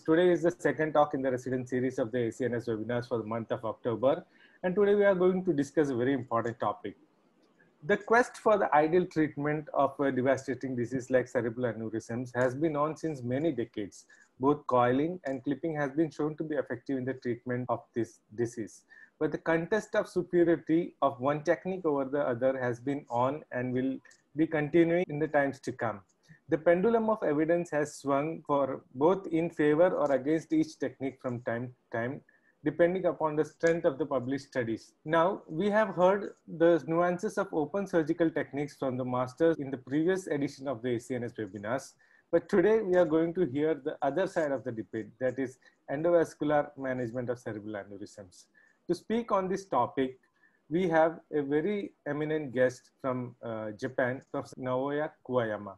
Today is the second talk in the resident series of the ACNS webinars for the month of October. And today we are going to discuss a very important topic. The quest for the ideal treatment of a devastating disease like cerebral aneurysms has been on since many decades. Both coiling and clipping has been shown to be effective in the treatment of this disease. But the contest of superiority of one technique over the other has been on and will be continuing in the times to come. The pendulum of evidence has swung for both in favor or against each technique from time to time, depending upon the strength of the published studies. Now, we have heard the nuances of open surgical techniques from the masters in the previous edition of the ACNS webinars. But today we are going to hear the other side of the debate, that is endovascular management of cerebral aneurysms. To speak on this topic, we have a very eminent guest from uh, Japan, Professor Naoya Kuwayama.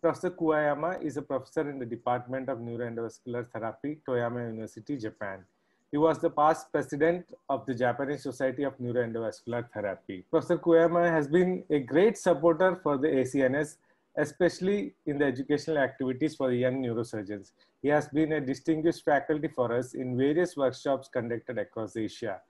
Professor Kuwayama is a professor in the Department of Neuroendovascular Therapy, Toyama University, Japan. He was the past president of the Japanese Society of Neuroendovascular Therapy. Professor Kuwayama has been a great supporter for the ACNS, especially in the educational activities for young neurosurgeons. He has been a distinguished faculty for us in various workshops conducted across Asia.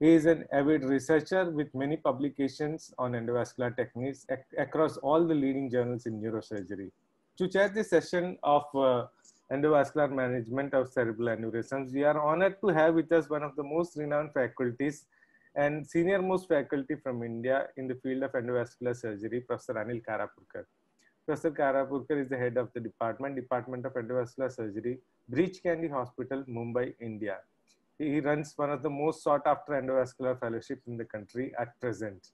He is an avid researcher with many publications on endovascular techniques ac across all the leading journals in neurosurgery. To chair this session of uh, endovascular management of cerebral aneurysms, we are honored to have with us one of the most renowned faculties and senior most faculty from India in the field of endovascular surgery, Professor Anil Karapurkar. Professor Karapurkar is the head of the department, Department of Endovascular Surgery, Breach Candy Hospital, Mumbai, India. He runs one of the most sought after endovascular fellowships in the country at present.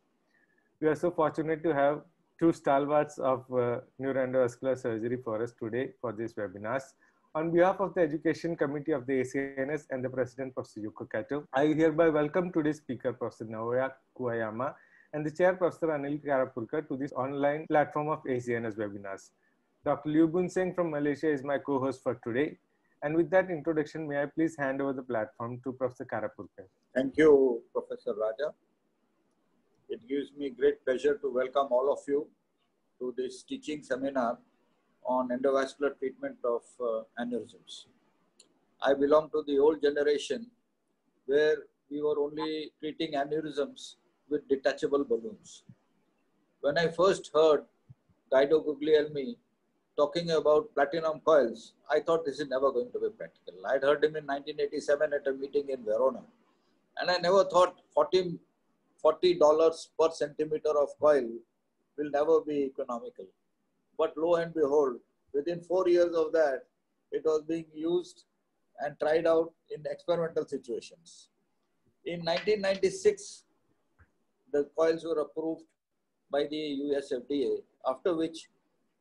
We are so fortunate to have two stalwarts of uh, neuroendovascular surgery for us today for these webinars. On behalf of the Education Committee of the ACNS and the President, Professor Yoko Kato, I hereby welcome today's speaker, Professor Naoya Kuwayama, and the Chair, Professor Anil Karapurkar, to this online platform of ACNS webinars. Dr. Liu Bun Seng from Malaysia is my co-host for today. And with that introduction, may I please hand over the platform to Professor Karapurkar. Thank you, Professor Raja. It gives me great pleasure to welcome all of you to this teaching seminar on endovascular treatment of uh, aneurysms. I belong to the old generation where we were only treating aneurysms with detachable balloons. When I first heard Guido Guglielmi talking about platinum coils, I thought this is never going to be practical. I'd heard him in 1987 at a meeting in Verona. And I never thought 40 $40 per centimeter of coil will never be economical. But lo and behold, within four years of that, it was being used and tried out in experimental situations. In 1996, the coils were approved by the US FDA, after which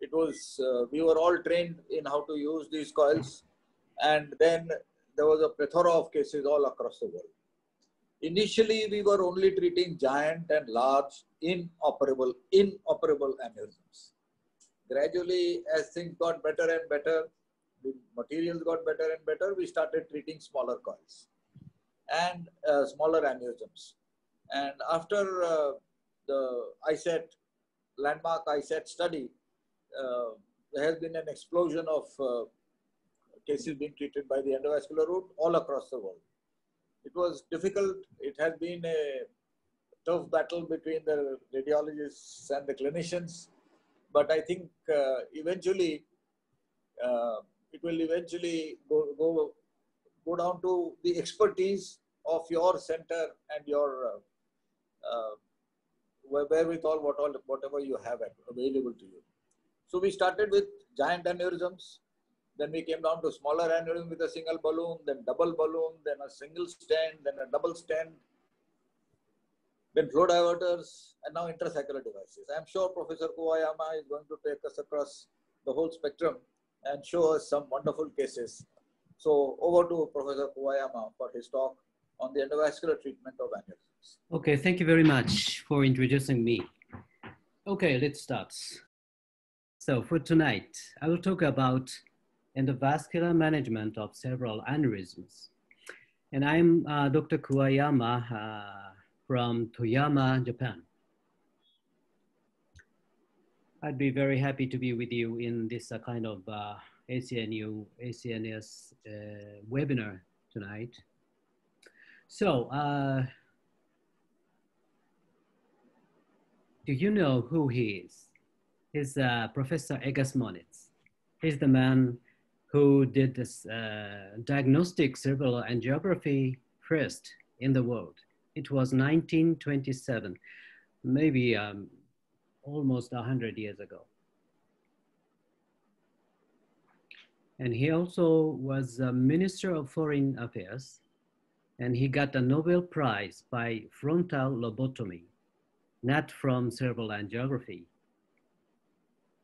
it was, uh, we were all trained in how to use these coils. And then there was a plethora of cases all across the world. Initially, we were only treating giant and large inoperable, inoperable aneurysms. Gradually, as things got better and better, the materials got better and better, we started treating smaller coils and uh, smaller aneurysms. And after uh, the ISAT, landmark ISAT study, there has been an explosion of uh, cases being treated by the endovascular route all across the world. It was difficult. It has been a tough battle between the radiologists and the clinicians. But I think uh, eventually uh, it will eventually go, go, go down to the expertise of your center and your uh, wherewithal, what all, whatever you have available to you. So we started with giant aneurysms, then we came down to smaller aneurysm with a single balloon, then double balloon, then a single stent, then a double stent, then flow diverters, and now intrasaccular devices. I'm sure Professor Kuwayama is going to take us across the whole spectrum and show us some wonderful cases. So over to Professor Kuwayama for his talk on the endovascular treatment of aneurysms. Okay, thank you very much for introducing me. Okay, let's start. So for tonight, I will talk about endovascular management of cerebral aneurysms. And I'm uh, Dr. Kuwayama uh, from Toyama, Japan. I'd be very happy to be with you in this uh, kind of uh, ACNU, ACNS uh, webinar tonight. So, uh, do you know who he is? He's uh, Professor Egas Moniz. He's the man who did this uh, diagnostic cerebral angiography first in the world. It was 1927, maybe um, almost 100 years ago. And he also was a Minister of Foreign Affairs, and he got a Nobel Prize by frontal lobotomy, not from cerebral angiography.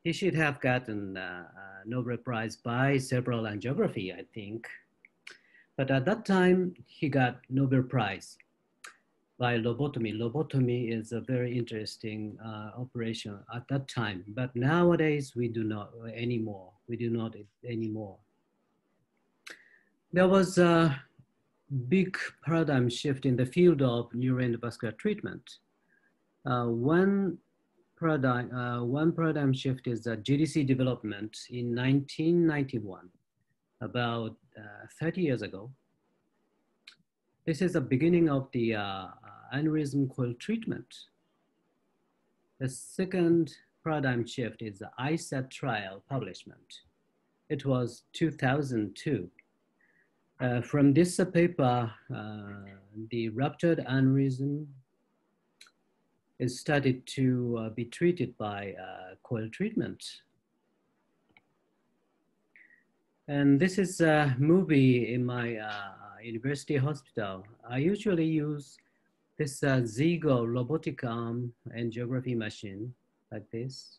He should have gotten uh, a Nobel Prize by cerebral angiography, I think. But at that time, he got Nobel Prize by lobotomy. Lobotomy is a very interesting uh, operation at that time, but nowadays we do not anymore. We do not anymore. There was a big paradigm shift in the field of neuroendovascular treatment. Uh, one paradigm, uh, one paradigm shift is the GDC development in 1991, about uh, 30 years ago. This is the beginning of the uh, aneurysm coil treatment. The second paradigm shift is the ISAT trial publishment. It was 2002. Uh, from this paper, uh, the ruptured aneurysm is studied to uh, be treated by uh, coil treatment. And this is a movie in my uh, university hospital. I usually use this uh, Zeego robotic arm angiography machine like this.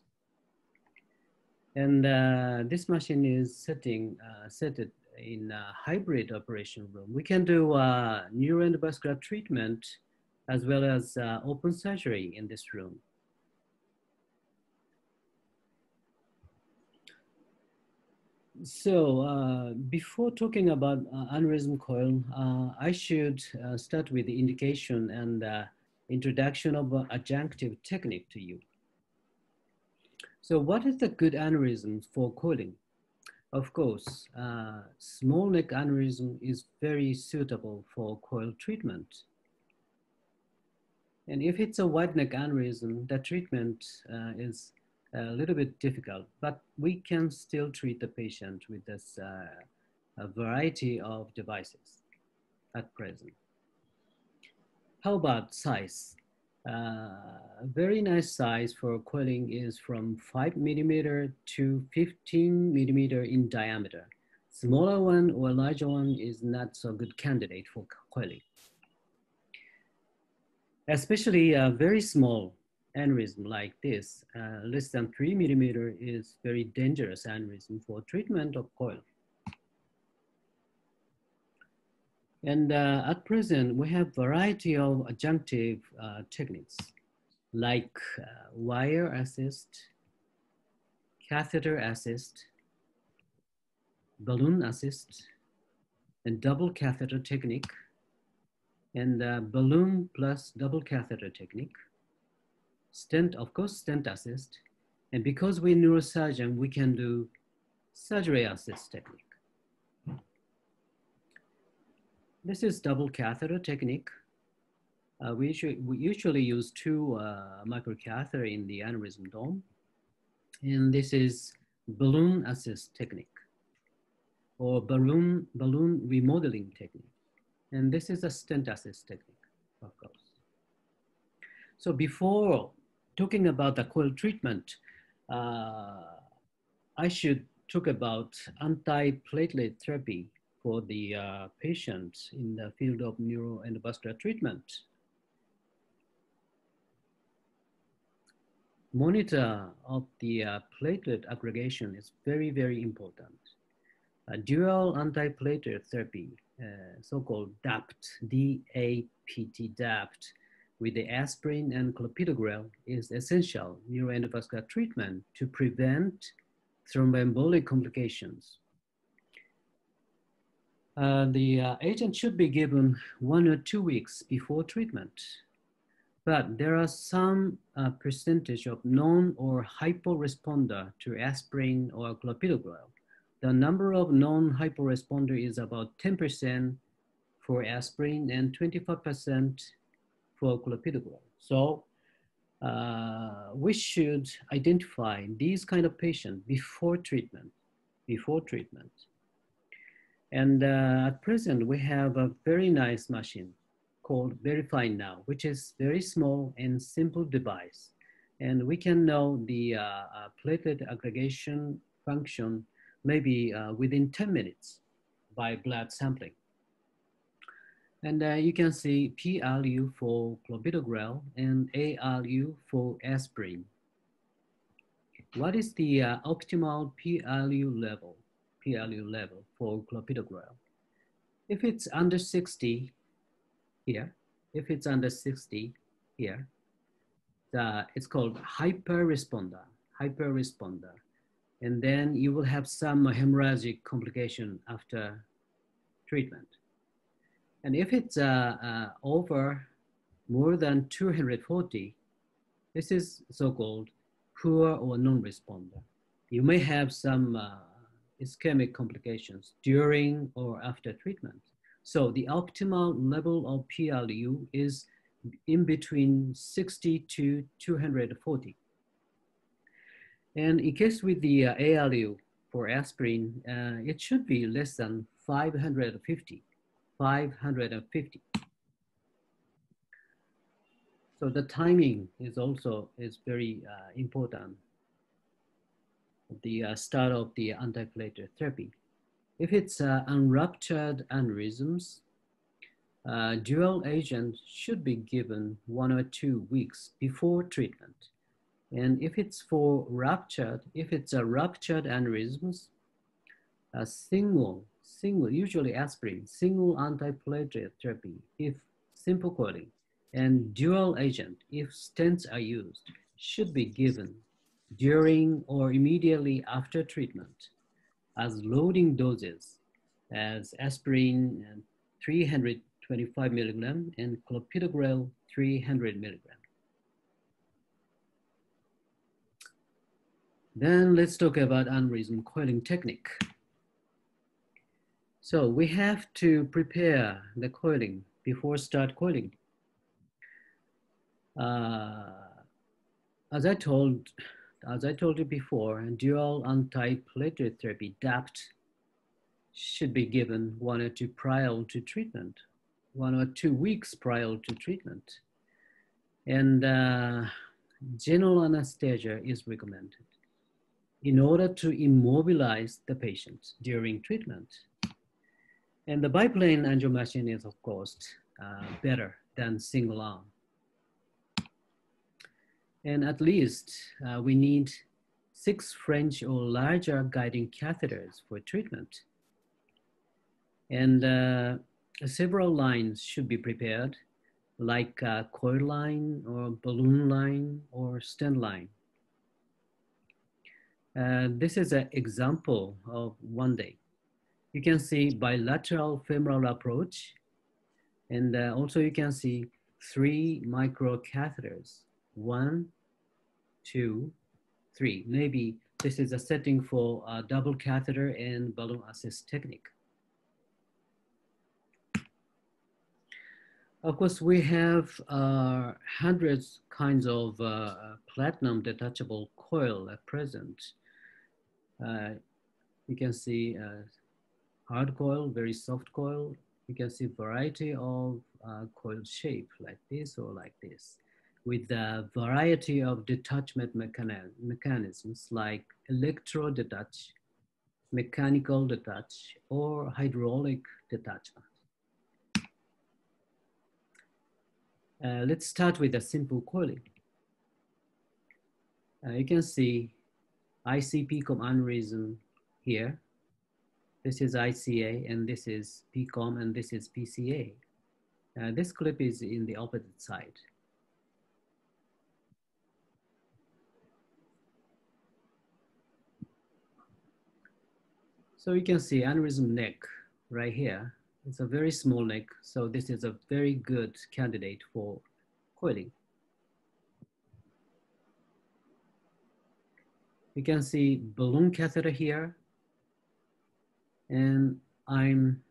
And uh, this machine is setting, uh, set in a hybrid operation room. We can do uh, neuroendovascular treatment as well as uh, open surgery in this room. So uh, before talking about uh, aneurysm coil, uh, I should uh, start with the indication and uh, introduction of adjunctive technique to you. So what is the good aneurysm for coiling? Of course, small neck aneurysm is very suitable for coil treatment. And if it's a wide neck aneurysm, the treatment is a little bit difficult, but we can still treat the patient with this uh, a variety of devices at present. How about size? Uh, very nice size for coiling is from 5 millimeter to 15 millimeter in diameter. Smaller one or larger one is not so good candidate for coiling. Especially a very small aneurysm like this, uh, less than three millimeter is very dangerous aneurysm for treatment of coil. And uh, at present, we have variety of adjunctive uh, techniques like uh, wire assist, catheter assist, balloon assist, and double catheter technique, and uh, balloon plus double catheter technique stent, of course, stent assist. And because we're neurosurgeon, we can do surgery assist technique. This is double catheter technique. Uh, we, usually, we usually use two uh, microcatheter in the aneurysm dome. And this is balloon assist technique or balloon, balloon remodeling technique. And this is a stent assist technique, of course. So before talking about the coil treatment, uh, I should talk about antiplatelet therapy for the uh, patients in the field of neuroendovascular treatment. Monitor of the uh, platelet aggregation is very, very important. A dual antiplatelet therapy, so-called DAPT, D-A-P-T, DAPT, with the aspirin and clopidogrel is essential neuroendovascular treatment to prevent thromboembolic complications. Uh, the uh, agent should be given one or two weeks before treatment, but there are some uh, percentage of non or hyporesponder to aspirin or clopidogrel the number of non-hyporesponder is about 10% for aspirin and 25% for clopidogrel. So uh, we should identify these kind of patients before treatment, before treatment. And uh, at present, we have a very nice machine called VerifyNow, which is very small and simple device. And we can know the uh, uh platelet aggregation function maybe uh, within 10 minutes by blood sampling. And uh, you can see p-value for clopidogrel and A-value for aspirin. What is the uh, optimal p-value level, p-value level for clopidogrel? If it's under 60 here, if it's under 60 here, the, it's called hyperresponder, hyperresponder. And then you will have some hemorrhagic complication after treatment. And if it's uh, uh, over more than 240, this is so-called poor or non-responder. You may have some uh, ischemic complications during or after treatment. So the optimal level of PLU is in between 60 to 240. And in case with the uh, ALU for aspirin, uh, it should be less than 550. 550. So the timing is also is very uh, important. The uh, start of the antiplatelet therapy. If it's uh, unruptured aneurysms, uh, dual agent should be given one or two weeks before treatment. And if it's for ruptured, if it's a ruptured aneurysms, a single single, usually aspirin, single antiplatelet therapy if simple coiling, and dual agent if stents are used should be given during or immediately after treatment as loading doses as aspirin 325 milligram and clopidogrel 300 milligram. Then let's talk about aneurysm coiling technique. So we have to prepare the coiling before start coiling. Uh, as I told, as I told you before, dual antiplatelet therapy DAPT should be given one or two prior to treatment, one or two weeks prior to treatment. And uh, general anesthesia is recommended in order to immobilize the patient during treatment. And the biplane angio is, of course, uh, better than single arm. And at least uh, we need six French or larger guiding catheters for treatment. And uh, several lines should be prepared, like coil line or balloon line or stent line. Uh, this is an example of one day you can see bilateral femoral approach. And uh, also you can see three micro catheters. One, two, three. Maybe this is a setting for a double catheter and balloon assist technique. Of course, we have uh, hundreds kinds of uh, platinum detachable coil at present. Uh, you can see uh, hard coil, very soft coil. You can see variety of uh, coil shape like this or like this with a variety of detachment mechani mechanisms like electro detach, mechanical detach, or hydraulic detachment. Uh, let's start with a simple coiling. Uh, you can see IC PCOM aneurysm here this is ICA and this is PCOM and this is PCA. Uh, this clip is in the opposite side. So you can see aneurysm neck right here. It's a very small neck, so this is a very good candidate for coiling. You can see balloon catheter here, And I'm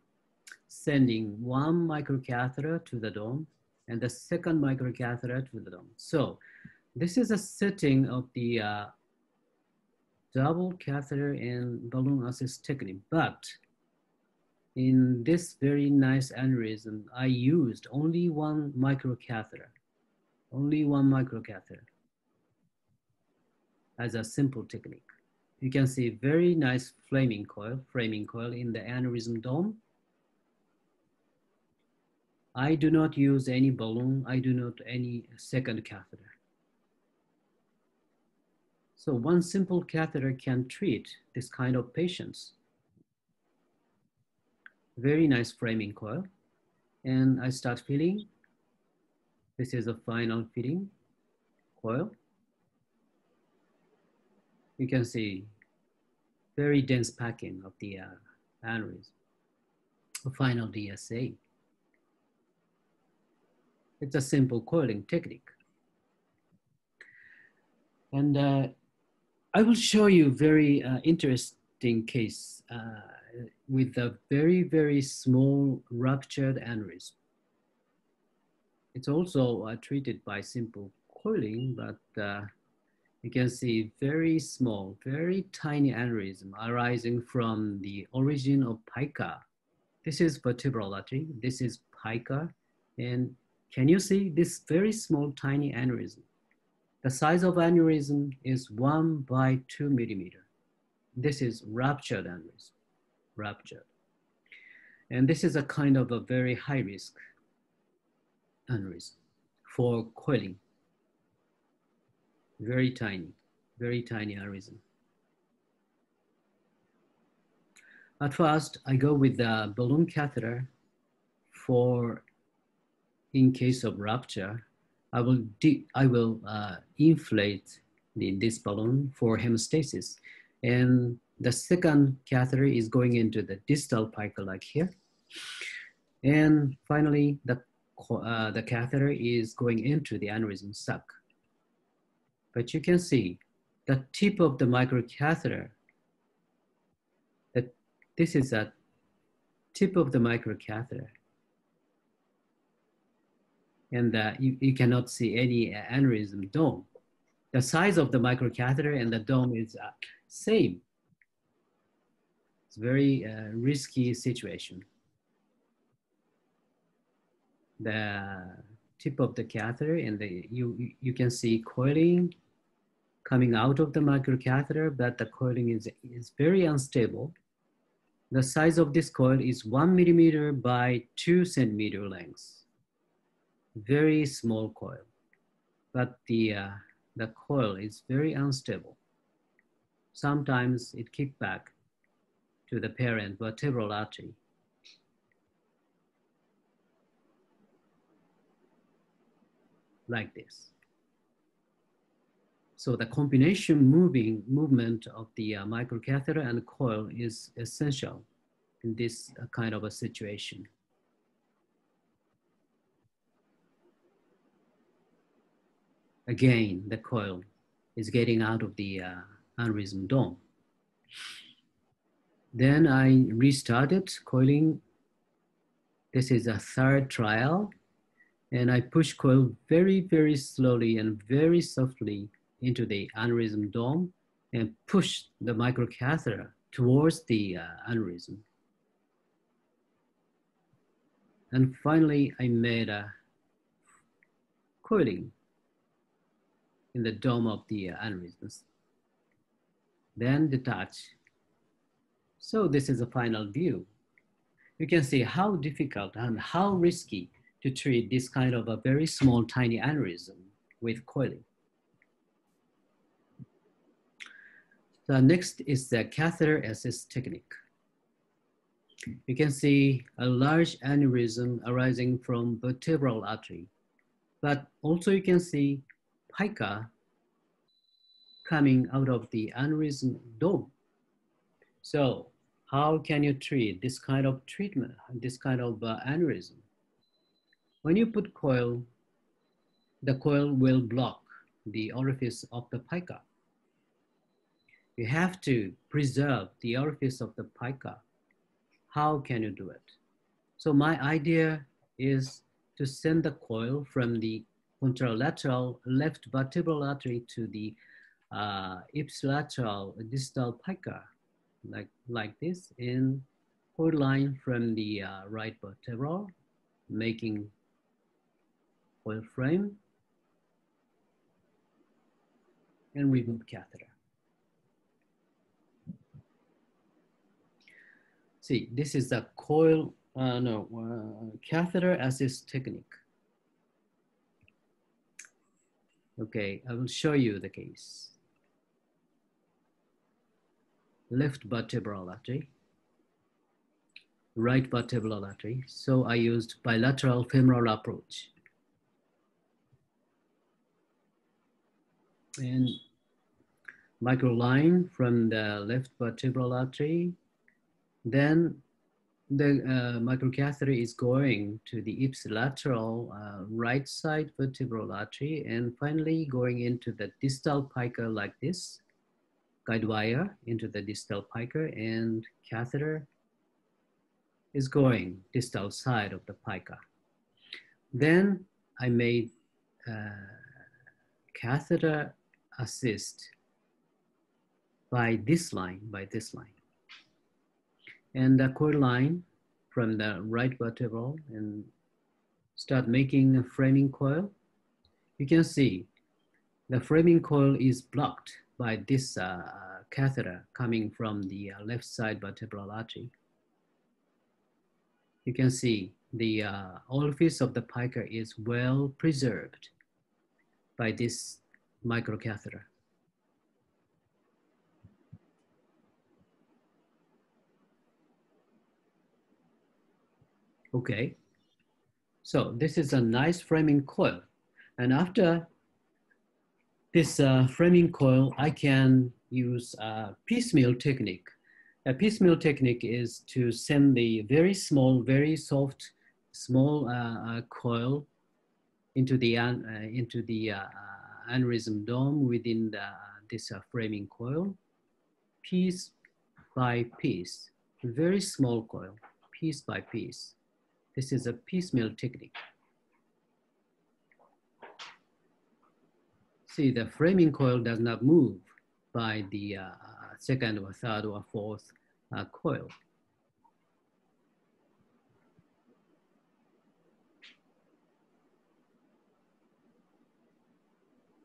sending one microcatheter to the dome and the second microcatheter to the dome. So this is a setting of the uh, double catheter and balloon assist technique, but in this very nice aneurysm, I used only one microcatheter, only one microcatheter as a simple technique. You can see very nice flaming coil, framing coil in the aneurysm dome. I do not use any balloon. I do not any second catheter. So one simple catheter can treat this kind of patients. Very nice framing coil. And I start filling. This is a final filling coil. You can see very dense packing of the uh. A final DSA. It's a simple coiling technique. And uh, I will show you very uh, interesting case uh, with a very, very small ruptured aneurysm. It's also uh, treated by simple coiling, but uh, you can see very small, very tiny aneurysm arising from the origin of pica. This is vertebral artery, this is pica, and can you see this very small, tiny aneurysm? The size of aneurysm is one by two millimeter. This is ruptured aneurysm, ruptured. And this is a kind of a very high risk aneurysm for coiling. Very tiny, very tiny aneurysm. At first, I go with the balloon catheter for in case of rupture I will, I will uh, inflate the, this balloon for hemostasis. And the second catheter is going into the distal pica like here. And finally, the, uh, the catheter is going into the aneurysm sac. But you can see the tip of the microcatheter, that this is a tip of the microcatheter and uh, you, you cannot see any aneurysm dome. The size of the microcatheter and the dome is uh, same. It's very uh, risky situation. The tip of the catheter and the, you, you can see coiling coming out of the microcatheter, but the coiling is, is very unstable. The size of this coil is one millimeter by two centimeter length very small coil, but the, uh, the coil is very unstable. Sometimes it kick back to the parent vertebral artery. Like this. So the combination moving movement of the uh, microcatheter and coil is essential in this uh, kind of a situation. again, the coil is getting out of the uh, aneurysm dome. Then I restarted coiling. This is a third trial. And I push coil very, very slowly and very softly into the aneurysm dome and push the microcatheter towards the uh, aneurysm. And finally, I made a coiling in the dome of the aneurysms. Then detach. So this is a final view. You can see how difficult and how risky to treat this kind of a very small tiny aneurysm with coiling. The next is the catheter assist technique. You can see a large aneurysm arising from vertebral artery, but also you can see pica coming out of the aneurysm dome. So how can you treat this kind of treatment, this kind of uh, aneurysm? When you put coil, the coil will block the orifice of the pica. You have to preserve the orifice of the pica how can you do it? So my idea is to send the coil from the contralateral left vertebral artery to the uh, ipsilateral distal pica, like, like this, in cord line from the uh, right vertebral, making coil frame, and remove catheter. See, this is the coil, uh, no, uh, catheter assist technique. Okay, I will show you the case. Left vertebral artery, right vertebral artery. So I used bilateral femoral approach. And microline from the left vertebral artery. Then the uh, microcatheter is going to the ipsilateral uh, right side vertebral artery and finally going into the distal pica like this, guide wire into the distal pica and catheter is going distal side of the pica. Then I made uh, catheter assist by this line, by this line. And the cord line from the right vertebral and start making a framing coil. You can see the framing coil is blocked by this uh, catheter coming from the uh, left side vertebral artery. You can see the uh, orifice of the pica is well preserved by this microcatheter. Okay, so this is a nice framing coil. And after this uh, framing coil, I can use a piecemeal technique. A piecemeal technique is to send the very small, very soft, small uh, uh, coil into the, uh, into the uh, aneurysm dome within the, this uh, framing coil, piece by piece, very small coil, piece by piece. This is a piecemeal technique. See, the framing coil does not move by the uh, second or third or fourth uh, coil.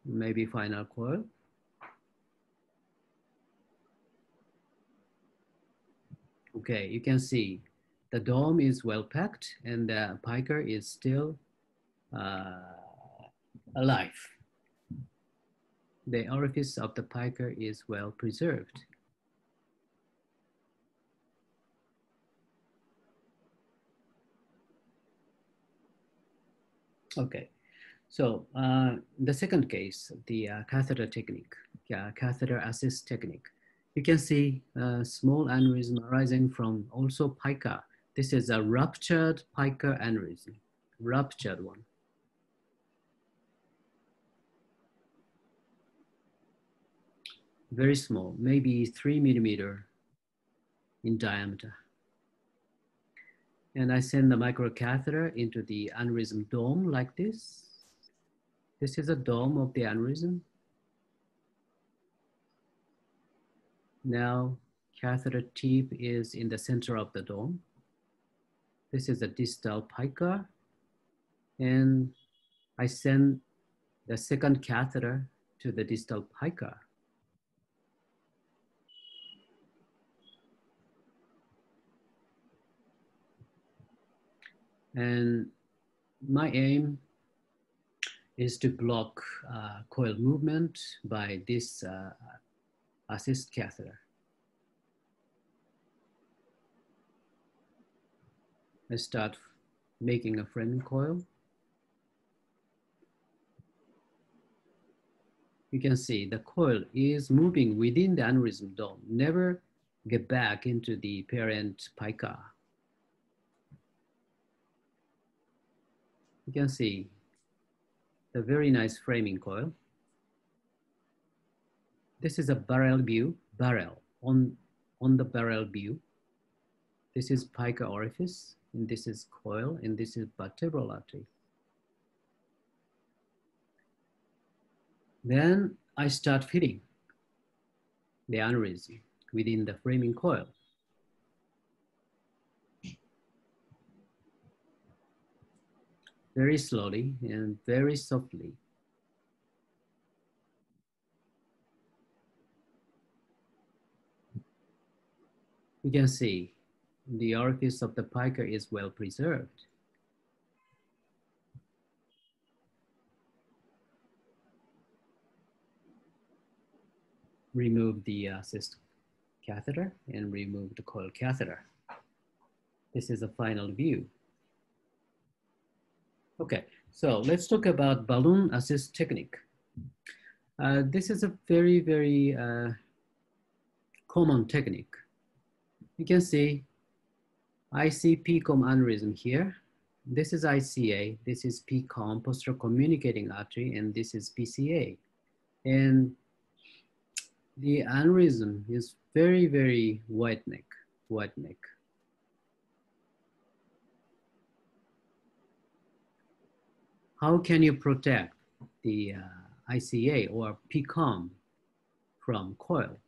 Maybe final coil. Okay, you can see the dome is well packed and the pica is still uh, alive. The orifice of the pica is well preserved. Okay, so uh, the second case, the uh, catheter technique, yeah, catheter assist technique. You can see a small aneurysm arising from also pica this is a ruptured pica aneurysm, ruptured one. Very small, maybe three millimeter in diameter. And I send the microcatheter into the aneurysm dome like this. This is a dome of the aneurysm. Now catheter tip is in the center of the dome. This is a distal pica. And I send the second catheter to the distal pica. And my aim is to block uh, coil movement by this uh, assist catheter. I start making a framing coil. You can see the coil is moving within the aneurysm dome, never get back into the parent pica. You can see the very nice framing coil. This is a barrel view, barrel on, on the barrel view. This is pica orifice, and this is coil, and this is vertebral artery. Then I start fitting the aneurysm within the framing coil. Very slowly and very softly. You can see the orifice of the pica is well preserved. Remove the uh, cyst catheter and remove the coil catheter. This is a final view. Okay, so let's talk about balloon assist technique. Uh, this is a very, very uh, common technique. You can see IC PCOM aneurysm here. This is ICA, this is PCOM, posterior communicating artery, and this is PCA. And the aneurysm is very, very wide neck, wide neck. How can you protect the uh, ICA or PCOM from coil?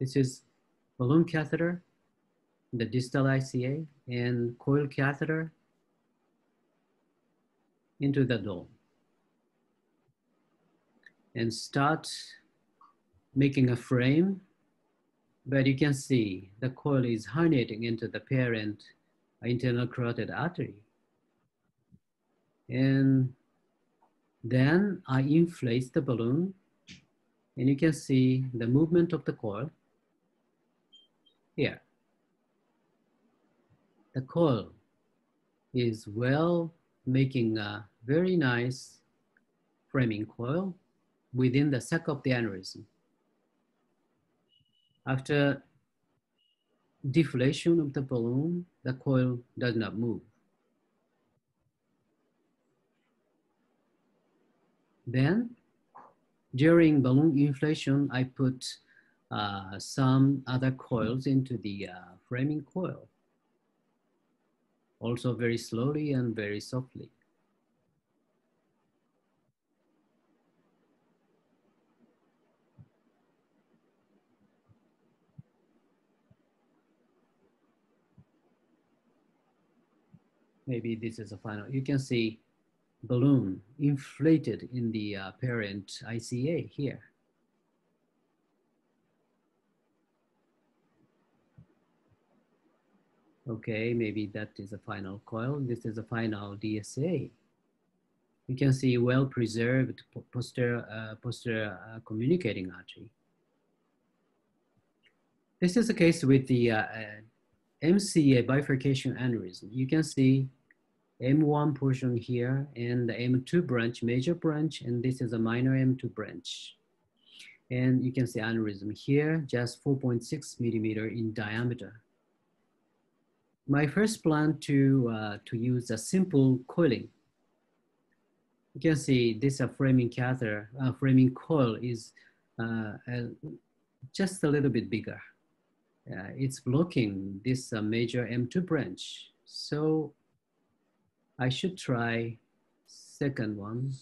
This is balloon catheter, the distal ICA, and coil catheter into the dome. And start making a frame, but you can see the coil is herniating into the parent internal carotid artery. And then I inflate the balloon and you can see the movement of the coil here. The coil is well making a very nice framing coil within the sac of the aneurysm. After deflation of the balloon, the coil does not move. Then, during balloon inflation, I put uh, some other coils into the uh, framing coil. Also very slowly and very softly. Maybe this is a final, you can see balloon inflated in the uh, parent ICA here. Okay, maybe that is a final coil. This is a final DSA. You can see well-preserved posterior, uh, uh, communicating artery. This is the case with the uh, MCA bifurcation aneurysm. You can see M1 portion here and the M2 branch, major branch, and this is a minor M2 branch. And you can see aneurysm here, just 4.6 millimeter in diameter. My first plan to, uh, to use a simple coiling. You can see this uh, framing catheter, uh, framing coil is uh, just a little bit bigger. Uh, it's blocking this uh, major M2 branch. So I should try second one.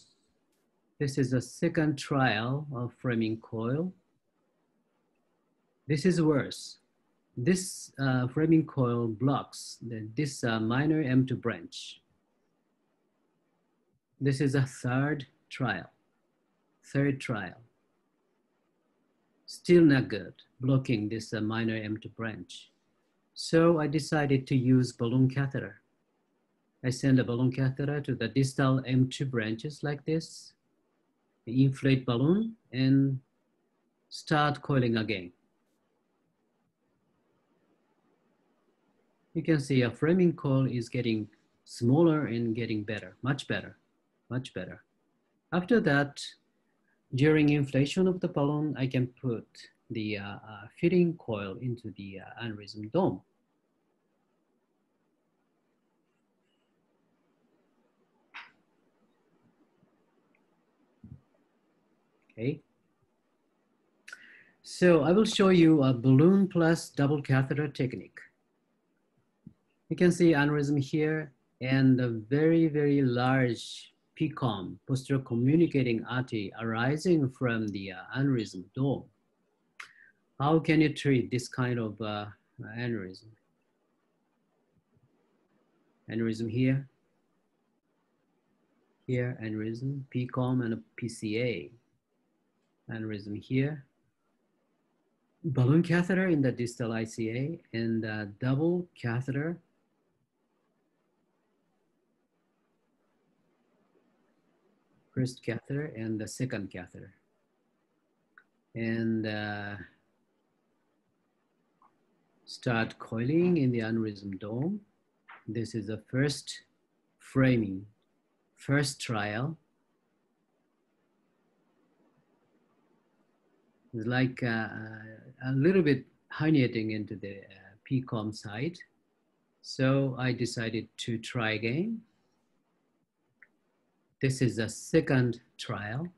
This is a second trial of framing coil. This is worse. This uh, framing coil blocks the, this uh, minor M2 branch. This is a third trial, third trial. Still not good, blocking this uh, minor M2 branch. So I decided to use balloon catheter. I send a balloon catheter to the distal M2 branches like this, inflate balloon and start coiling again. You can see a framing coil is getting smaller and getting better, much better, much better. After that, during inflation of the balloon, I can put the uh, uh, fitting coil into the uh, aneurysm dome. Okay. So I will show you a balloon plus double catheter technique. You can see aneurysm here and a very, very large PCOM, posterior communicating artery arising from the uh, aneurysm dome. How can you treat this kind of uh, aneurysm? Aneurysm here, here aneurysm, PCOM and a PCA. Aneurysm here, balloon catheter in the distal ICA and the double catheter first catheter and the second catheter. And uh, start coiling in the aneurysm dome. This is the first framing, first trial. It's like uh, a little bit herniating into the uh, PCOM side. So I decided to try again this is the second trial.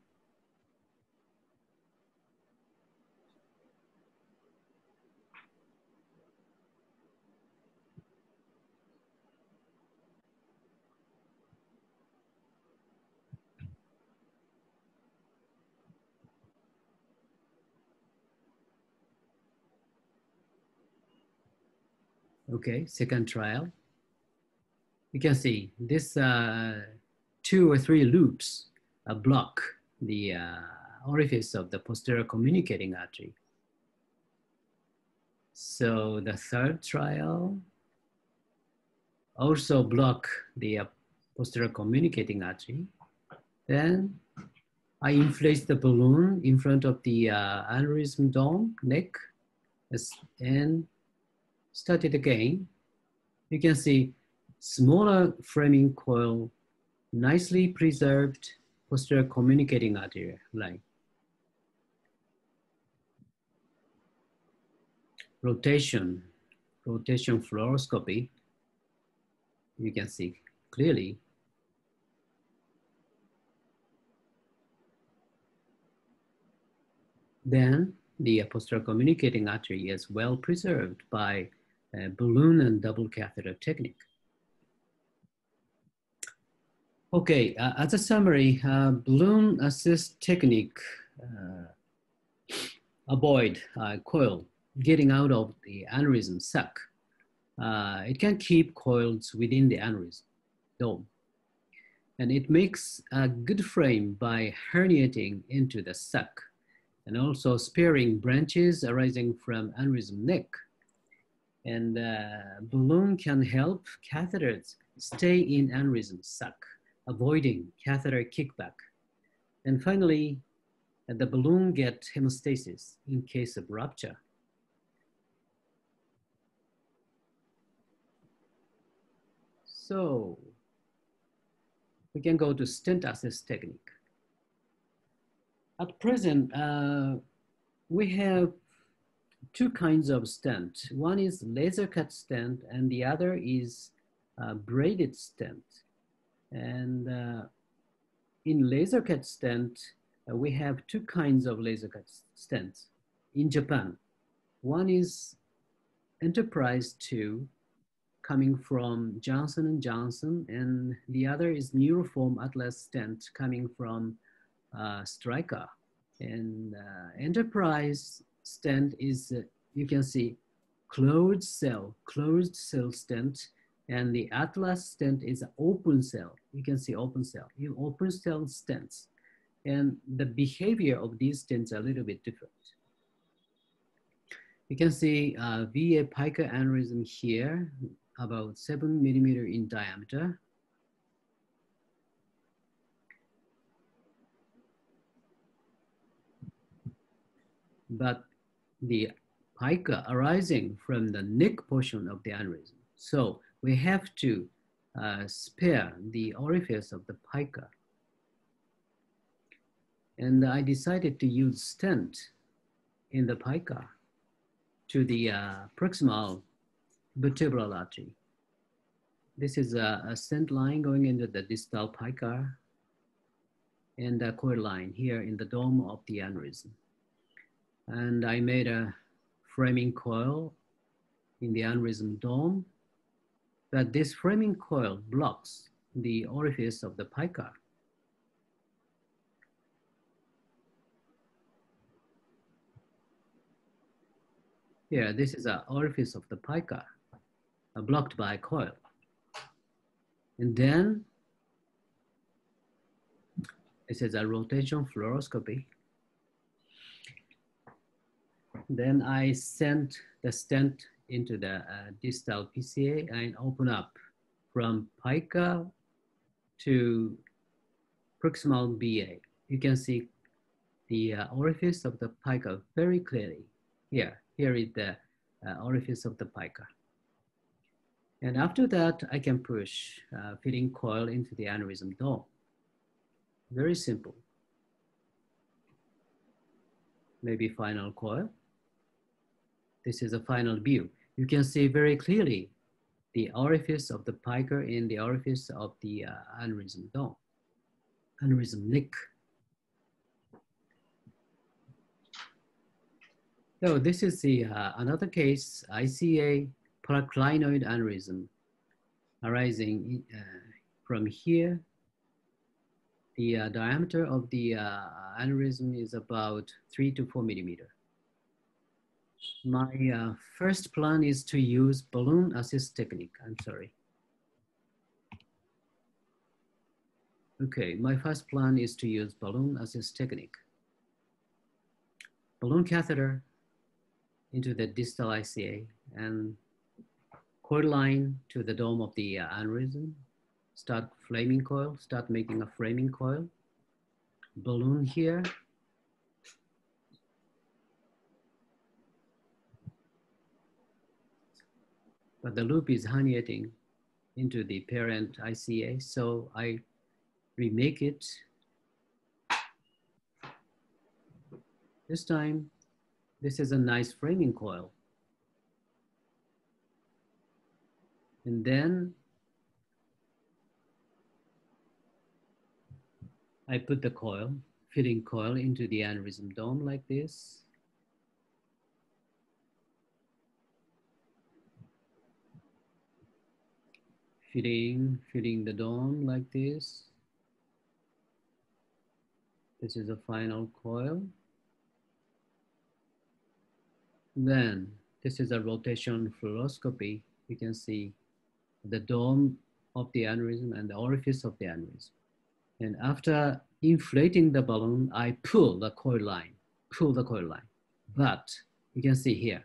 Okay, second trial. You can see this uh, two or three loops uh, block the uh, orifice of the posterior communicating artery. So the third trial also block the uh, posterior communicating artery. Then I inflate the balloon in front of the uh, aneurysm dome, neck, and started again. You can see smaller framing coil nicely preserved posterior communicating artery line. Rotation, rotation fluoroscopy, you can see clearly. Then the posterior communicating artery is well preserved by balloon and double catheter technique. Okay, uh, as a summary, uh, balloon assist technique uh, avoid uh, coil getting out of the aneurysm sac. Uh, it can keep coils within the aneurysm dome. And it makes a good frame by herniating into the sac and also sparing branches arising from aneurysm neck. And uh, balloon can help catheters stay in aneurysm sac avoiding catheter kickback. And finally, the balloon get hemostasis in case of rupture. So we can go to stent assist technique. At present, uh, we have two kinds of stent. One is laser cut stent and the other is uh, braided stent. And uh, in laser cut stent, uh, we have two kinds of laser cut stents in Japan. One is Enterprise 2 coming from Johnson & Johnson and the other is Neuroform Atlas stent coming from uh, Stryker. And uh, Enterprise stent is, uh, you can see, closed cell, closed cell stent and the Atlas stent is open cell. You can see open cell. You open cell stents. And the behavior of these stents are a little bit different. You can see uh, VA pica aneurysm here, about seven millimeter in diameter. But the pica arising from the neck portion of the aneurysm. So we have to uh, spare the orifice of the pica. And I decided to use stent in the pica to the uh, proximal vertebral artery. This is a, a, stent line going into the distal pica and a coil line here in the dome of the aneurysm. And I made a framing coil in the aneurysm dome that this framing coil blocks the orifice of the pica. Here, this is an orifice of the pica blocked by a coil. And then this is a rotation fluoroscopy. Then I sent the stent into the uh, distal PCA and open up from pica to proximal BA. You can see the uh, orifice of the pica very clearly. Here, here is the uh, orifice of the pica. And after that, I can push uh, fitting coil into the aneurysm dome. Very simple. Maybe final coil. This is a final view. You can see very clearly the orifice of the pica in the orifice of the uh, aneurysm dome, aneurysm nick. So this is the uh, another case, ICA paraclinoid aneurysm arising uh, from here. The uh, diameter of the uh, aneurysm is about three to four millimeter. My uh, first plan is to use balloon assist technique. I'm sorry. Okay, my first plan is to use balloon assist technique. Balloon catheter into the distal ICA and coil line to the dome of the uh, aneurysm. Start flaming coil, start making a framing coil. Balloon here, but the loop is herniating into the parent ICA. So I remake it. This time, this is a nice framing coil. And then I put the coil, fitting coil into the aneurysm dome like this. Fitting, fitting the dome like this. This is a final coil. Then this is a rotation fluoroscopy. You can see the dome of the aneurysm and the orifice of the aneurysm. And after inflating the balloon, I pull the coil line, pull the coil line. But you can see here,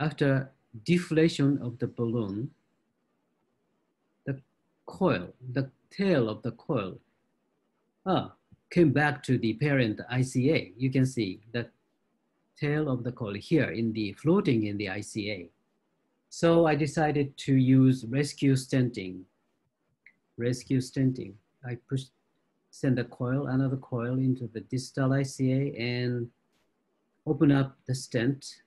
after deflation of the balloon, the coil, the tail of the coil, ah, came back to the parent ICA. You can see the tail of the coil here in the floating in the ICA. So I decided to use rescue stenting. Rescue stenting. I pushed, send a coil, another coil into the distal ICA and open up the stent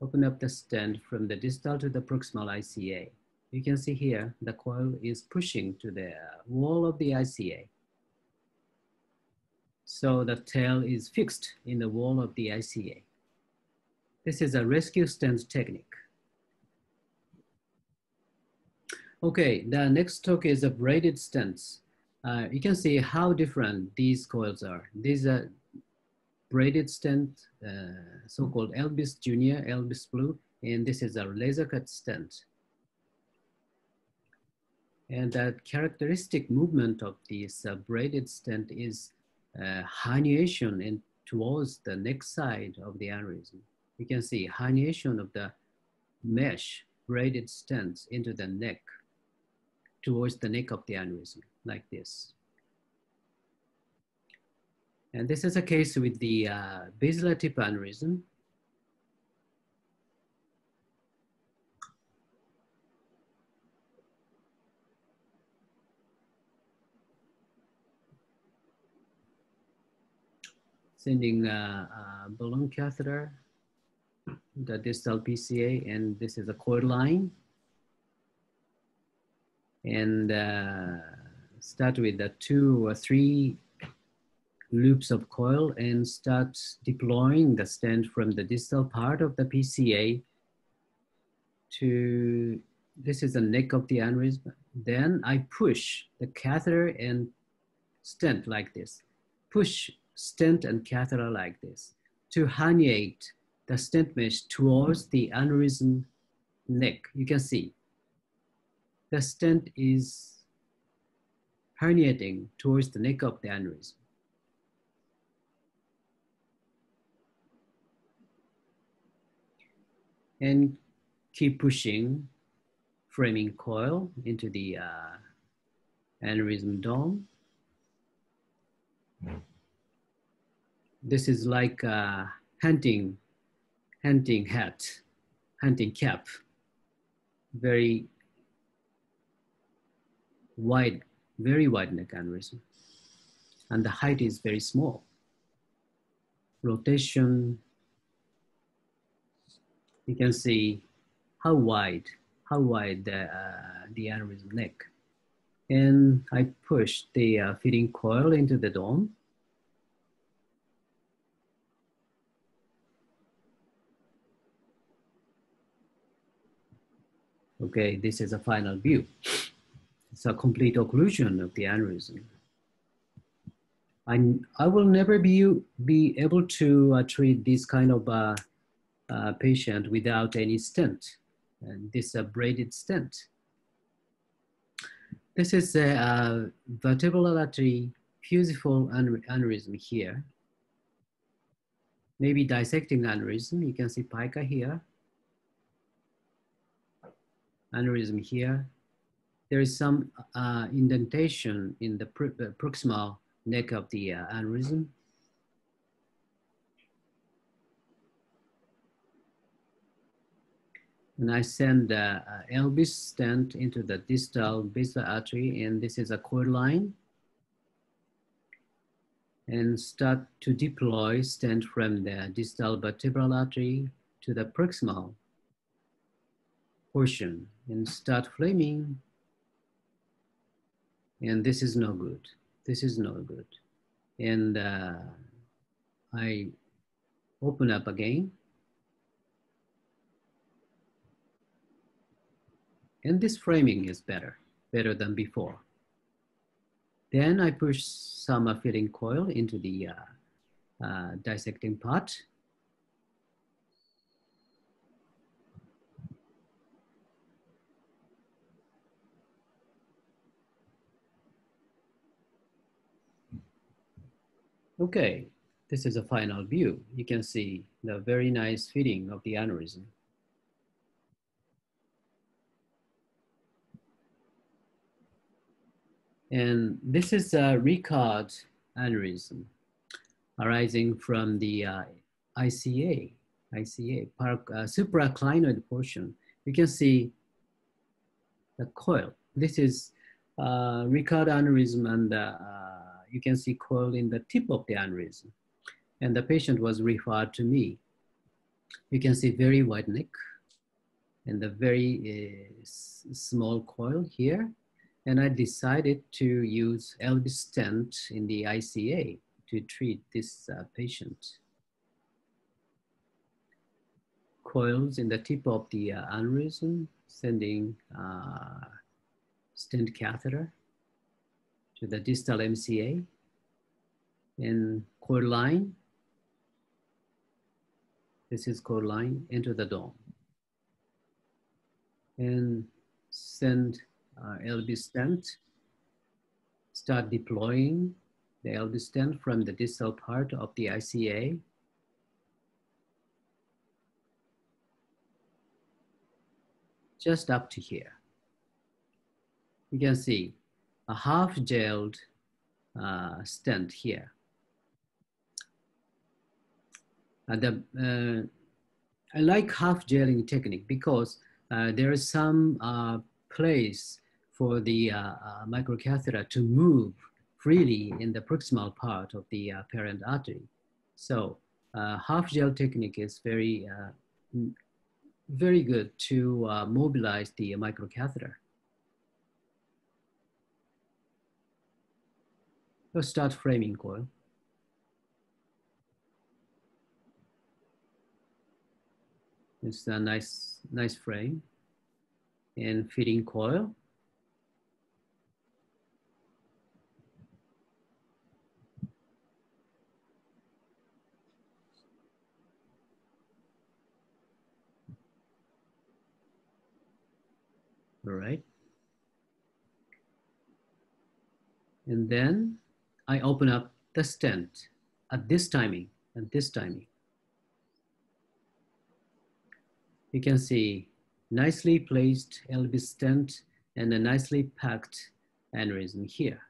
Open up the stent from the distal to the proximal ICA. You can see here, the coil is pushing to the wall of the ICA. So the tail is fixed in the wall of the ICA. This is a rescue stent technique. Okay, the next talk is a braided stents. Uh, you can see how different these coils are. These are braided stent, uh, so-called LVIS Junior, LVIS Blue, and this is a laser cut stent. And that characteristic movement of this uh, braided stent is uh, herniation in, towards the neck side of the aneurysm. You can see herniation of the mesh braided stents into the neck towards the neck of the aneurysm like this. And this is a case with the uh, basilar tip aneurysm. Sending a, a balloon catheter, the distal PCA, and this is a cord line. And uh, start with the two or three loops of coil and start deploying the stent from the distal part of the PCA to, this is the neck of the aneurysm. Then I push the catheter and stent like this. Push stent and catheter like this to herniate the stent mesh towards the aneurysm neck. You can see the stent is herniating towards the neck of the aneurysm. And keep pushing framing coil into the uh, aneurysm dome. This is like a hunting, hunting hat, hunting cap, very wide, very wide neck aneurysm. And the height is very small. Rotation, you can see how wide, how wide the, uh, the aneurysm neck. And I push the uh, feeding coil into the dome. Okay, this is a final view. It's a complete occlusion of the aneurysm. I, I will never be, be able to uh, treat this kind of uh, patient without any stent, and this a braided stent. This is a, a vertebral artery fusiform aneurysm here. Maybe dissecting aneurysm, you can see pica here aneurysm here. There is some uh, indentation in the uh, proximal neck of the uh, aneurysm. And I send the uh, LVIS stent into the distal basilar artery, and this is a cord line. And start to deploy stent from the distal vertebral artery to the proximal portion and start flaming. And this is no good. This is no good. And uh, I open up again. And this framing is better, better than before. Then I push some filling coil into the uh, uh, dissecting part Okay, this is a final view. You can see the very nice fitting of the aneurysm. And this is a Ricard aneurysm arising from the uh, ICA, ICA, park, uh, supraclinoid portion. You can see the coil. This is uh, Ricard aneurysm and uh, you can see coil in the tip of the aneurysm. And the patient was referred to me. You can see very wide neck and the very uh, small coil here. And I decided to use LVIS stent in the ICA to treat this uh, patient. Coils in the tip of the uh, aneurysm, sending uh, stent catheter to the distal MCA and cord line. This is cord line into the dome. And send uh, LV stent, start deploying the LV stent from the distal part of the ICA. Just up to here. You can see a half jailed uh, stent here. Uh, the, uh, I like half jailing technique because uh, there is some uh, place for the uh, uh, microcatheter to move freely in the proximal part of the uh, parent artery. So uh, half jail technique is very, very good to mobilize the microcatheter. Let's start framing coil. It's a nice, nice frame. and feeding coil. Right. And then I open up the stent at this timing, at this timing. You can see nicely placed LV stent and a nicely packed aneurysm here.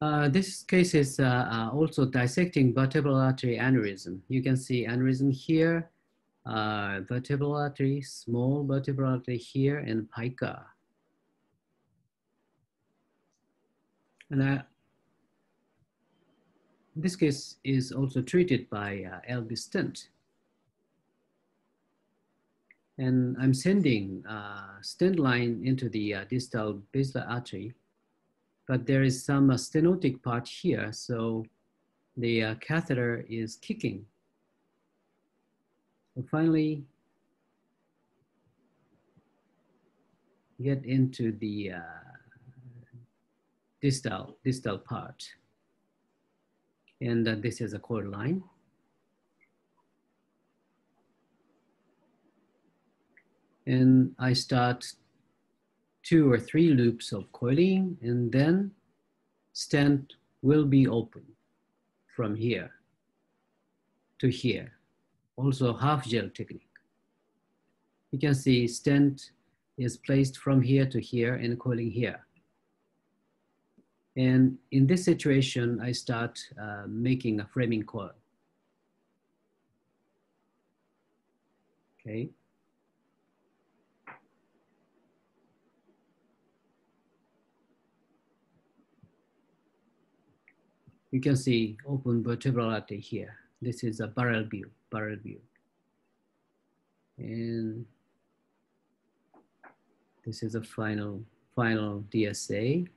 Uh, this case is uh, uh, also dissecting vertebral artery aneurysm. You can see aneurysm here, uh, vertebral artery, small vertebral artery here, and pica. And I, this case is also treated by uh, LV stent. And I'm sending uh, stent line into the uh, distal basilar artery, but there is some uh, stenotic part here, so the uh, catheter is kicking. Finally, get into the uh, distal, distal part. And uh, this is a cord line. And I start two or three loops of coiling and then stent will be open from here to here. Also half jail technique. You can see stent is placed from here to here and coiling here. And in this situation, I start uh, making a framing coil. Okay. You can see open vertebral artery here. This is a barrel view, barrel view. And this is a final, final DSA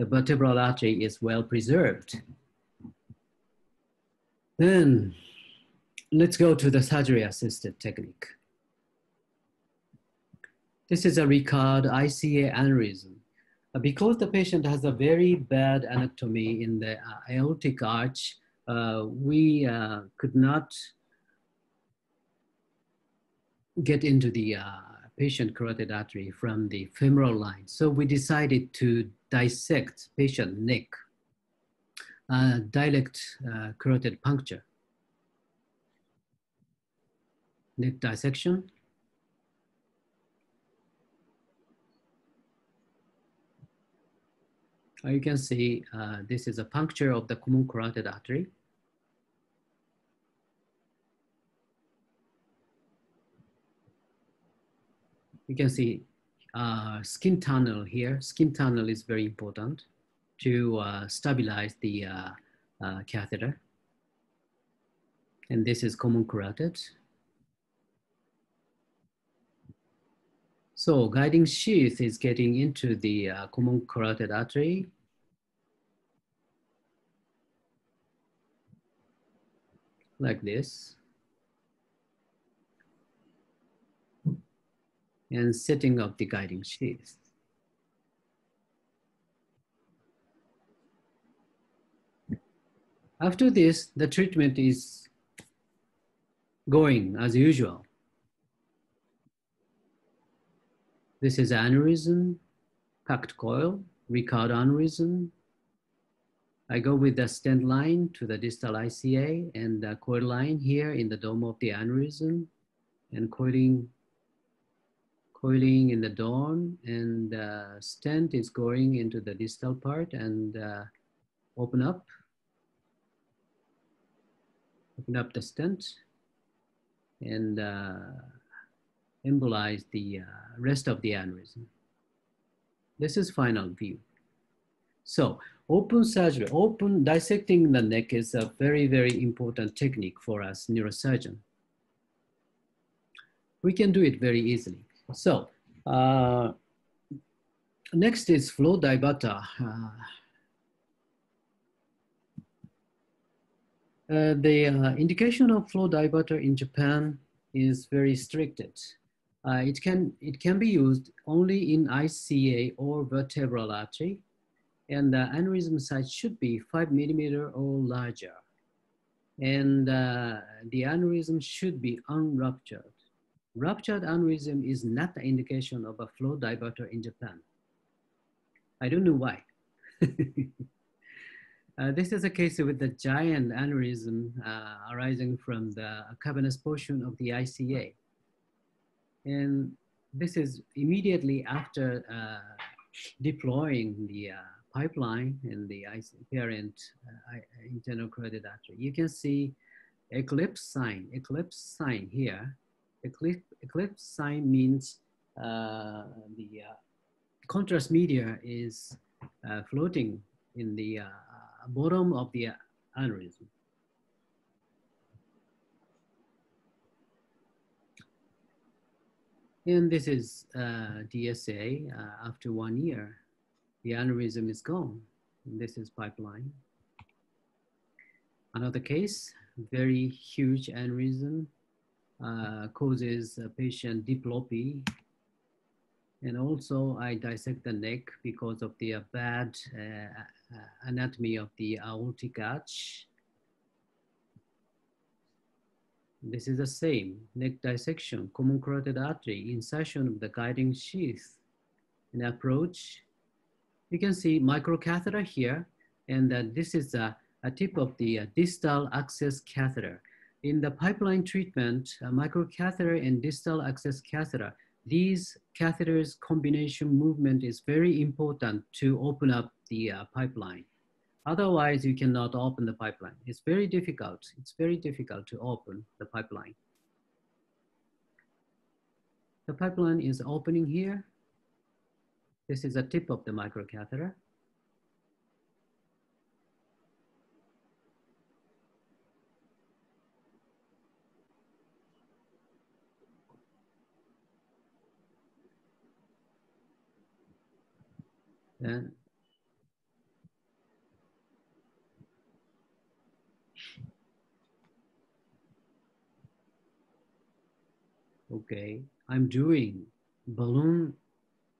the vertebral artery is well preserved. Then let's go to the surgery assisted technique. This is a Ricard ICA aneurysm. Because the patient has a very bad anatomy in the aortic arch, uh, we uh, could not get into the uh, patient carotid artery from the femoral line. So we decided to dissect patient neck, uh, direct uh, carotid puncture. Neck dissection. You can see uh, this is a puncture of the common carotid artery. You can see uh, skin tunnel here. Skin tunnel is very important to uh, stabilize the uh, uh catheter. And this is common carotid. So guiding sheath is getting into the uh, common carotid artery. Like this. And setting up the guiding sheath. After this, the treatment is going as usual. This is aneurysm, packed coil, Ricard aneurysm. I go with the stent line to the distal ICA and the coil line here in the dome of the aneurysm and coiling coiling in the dawn and uh, stent is going into the distal part and uh, open up. Open up the stent and uh, embolize the uh, rest of the aneurysm. This is final view. So open surgery, open dissecting the neck is a very, very important technique for us neurosurgeon. We can do it very easily. So uh, next is flow diverter. Uh, uh, the uh, indication of flow diverter in Japan is very restricted. Uh, it, can, it can be used only in ICA or vertebral artery, and the aneurysm size should be five millimeter or larger. And uh, the aneurysm should be unruptured. Ruptured aneurysm is not the indication of a flow diverter in Japan. I don't know why. uh, this is a case with the giant aneurysm uh, arising from the cavernous portion of the ICA. And this is immediately after uh, deploying the uh, pipeline in the parent uh, internal carotid artery. You can see eclipse sign, eclipse sign here. Eclipse, eclipse sign means uh, the uh, contrast media is uh, floating in the uh, bottom of the aneurysm. And this is uh, DSA uh, after one year. The aneurysm is gone. And this is pipeline. Another case, very huge aneurysm uh, causes patient diplopy. And also I dissect the neck because of the uh, bad uh, anatomy of the aortic arch This is the same neck dissection, common carotid artery, insertion of the guiding sheath. and approach, you can see microcatheter here, and uh, this is a, a, tip of the uh, distal access catheter. In the pipeline treatment, microcatheter and distal access catheter, these catheters combination movement is very important to open up the uh, pipeline. Otherwise, you cannot open the pipeline. It's very difficult. It's very difficult to open the pipeline. The pipeline is opening here. This is the tip of the microcatheter. Then okay, I'm doing balloon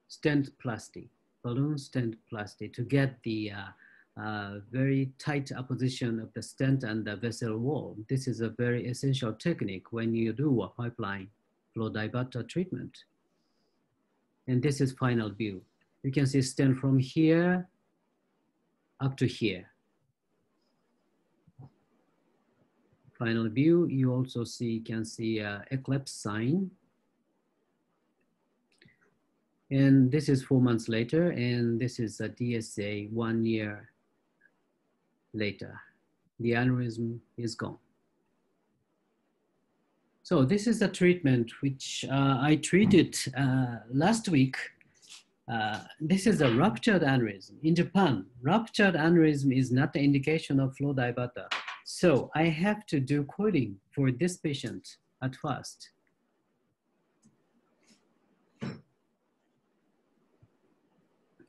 stent plasty, balloon stent plasty to get the uh, uh, very tight apposition of the stent and the vessel wall. This is a very essential technique when you do a pipeline flow diverter treatment. And this is final view. You can see stent from here up to here. final view, you also see can see uh, eclipse sign. And this is four months later, and this is a DSA one year later. The aneurysm is gone. So this is the treatment which uh, I treated uh, last week. Uh, this is a ruptured aneurysm. In Japan, ruptured aneurysm is not the indication of flow diverter. So I have to do coding for this patient at first.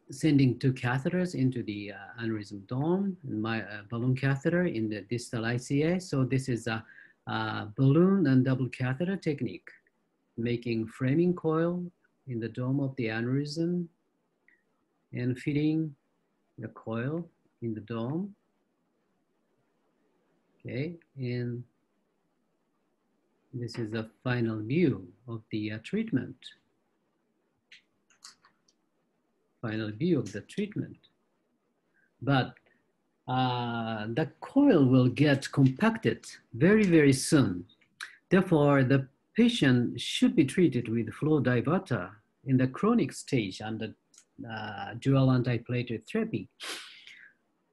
Sending two catheters into the uh, aneurysm dome my uh, balloon catheter in the distal ICA. So this is a, a balloon and double catheter technique, making framing coil in the dome of the aneurysm and feeding the coil in the dome Okay, and this is a final view of the uh, treatment. Final view of the treatment. But uh, the coil will get compacted very, very soon. Therefore, the patient should be treated with flow diverter in the chronic stage under uh, dual antiplatelet therapy.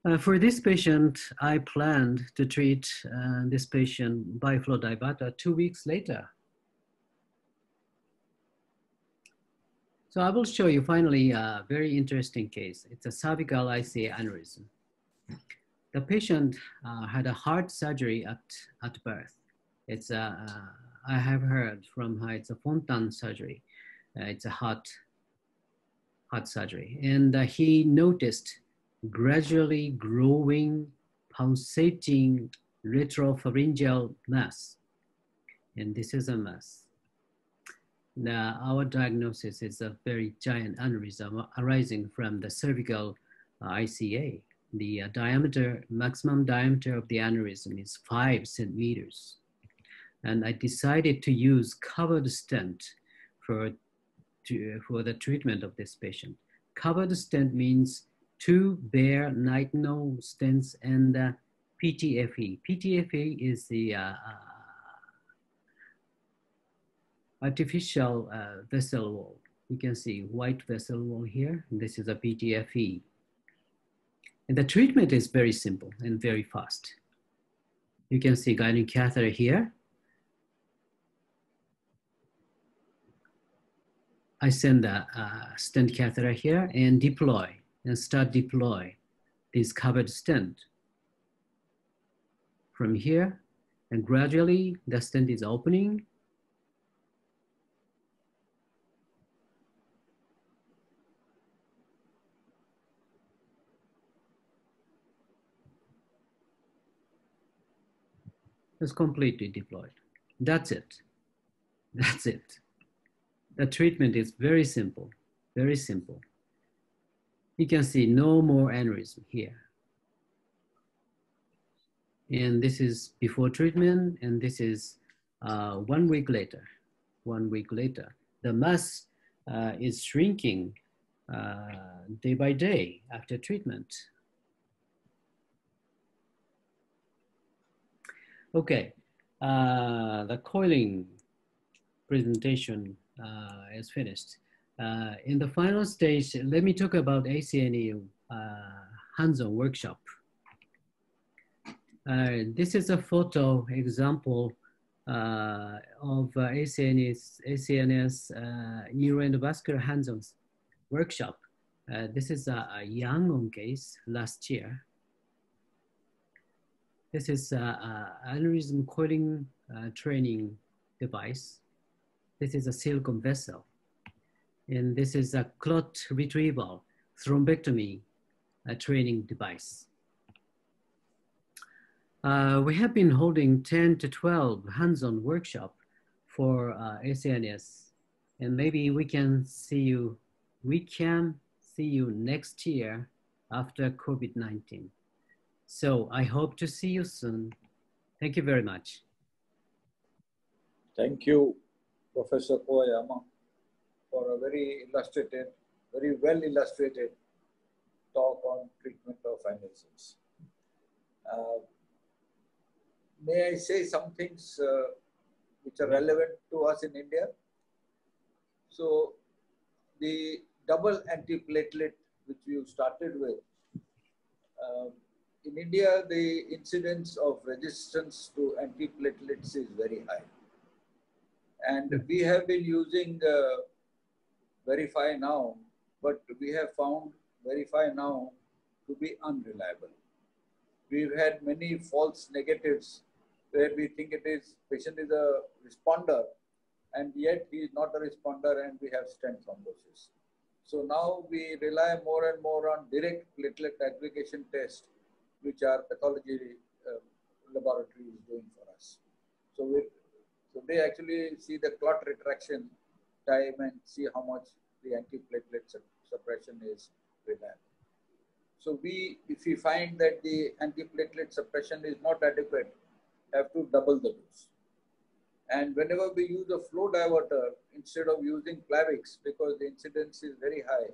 Uh, for this patient, I planned to treat uh, this patient by flow diverter two weeks later. So I will show you finally a very interesting case. It's a cervical ICA aneurysm. The patient uh, had a heart surgery at, at birth. It's a, uh, I have heard from her, it's a Fontan surgery. Uh, it's a heart, heart surgery. And uh, he noticed gradually growing, pulsating retropharyngeal mass. and this is a mass. Now, our diagnosis is a very giant aneurysm arising from the cervical uh, ICA. The uh, diameter, maximum diameter of the aneurysm is five centimeters. And I decided to use covered stent for, to, for the treatment of this patient. Covered stent means two bare nitinol stents and uh, PTFE. PTFE is the uh, uh, artificial uh, vessel wall. You can see white vessel wall here. This is a PTFE. And the treatment is very simple and very fast. You can see guiding catheter here. I send the stent catheter here and deploy and start deploy this covered stent. From here, and gradually the stent is opening It's completely deployed. That's it. That's it. The treatment is very simple, very simple. You can see no more aneurysm here. And this is before treatment, and this is uh, one week later. One week later. The mass uh, is shrinking uh, day by day after treatment. Okay, uh, the coiling presentation is finished. Uh, in the final stage, let me talk about ACNE uh, hands-on workshop. Uh, this is a photo example uh, of uh, ACNS, ACNS neuroendovascular hands-on workshop. this is a, a young case last year. This is an aneurysm coiling uh, training device. This is a silicone vessel. And this is a clot retrieval thrombectomy training device. Uh, we have been holding 10 to 12 hands-on workshop for uh, ACNS. And maybe we can see you, we can see you next year after COVID-19. So I hope to see you soon. Thank you very much. Thank you, Professor Kuwayama, for a very illustrated, very well illustrated talk on treatment of aneurysms. Uh, may I say some things uh, which are relevant to us in India? So the double antiplatelet which we started with, uh, in India, the incidence of resistance to antiplatelets is very high. And we have been using uh, VerifyNow, but we have found VerifyNow to be unreliable. We've had many false negatives where we think it is patient is a responder and yet he is not a responder and we have stent thrombosis. So now we rely more and more on direct platelet aggregation test which our pathology uh, laboratory is doing for us. So, we, so they actually see the clot retraction time and see how much the antiplatelet suppression is reliable. So we, if we find that the antiplatelet suppression is not adequate, have to double the dose. And whenever we use a flow diverter instead of using Plavix, because the incidence is very high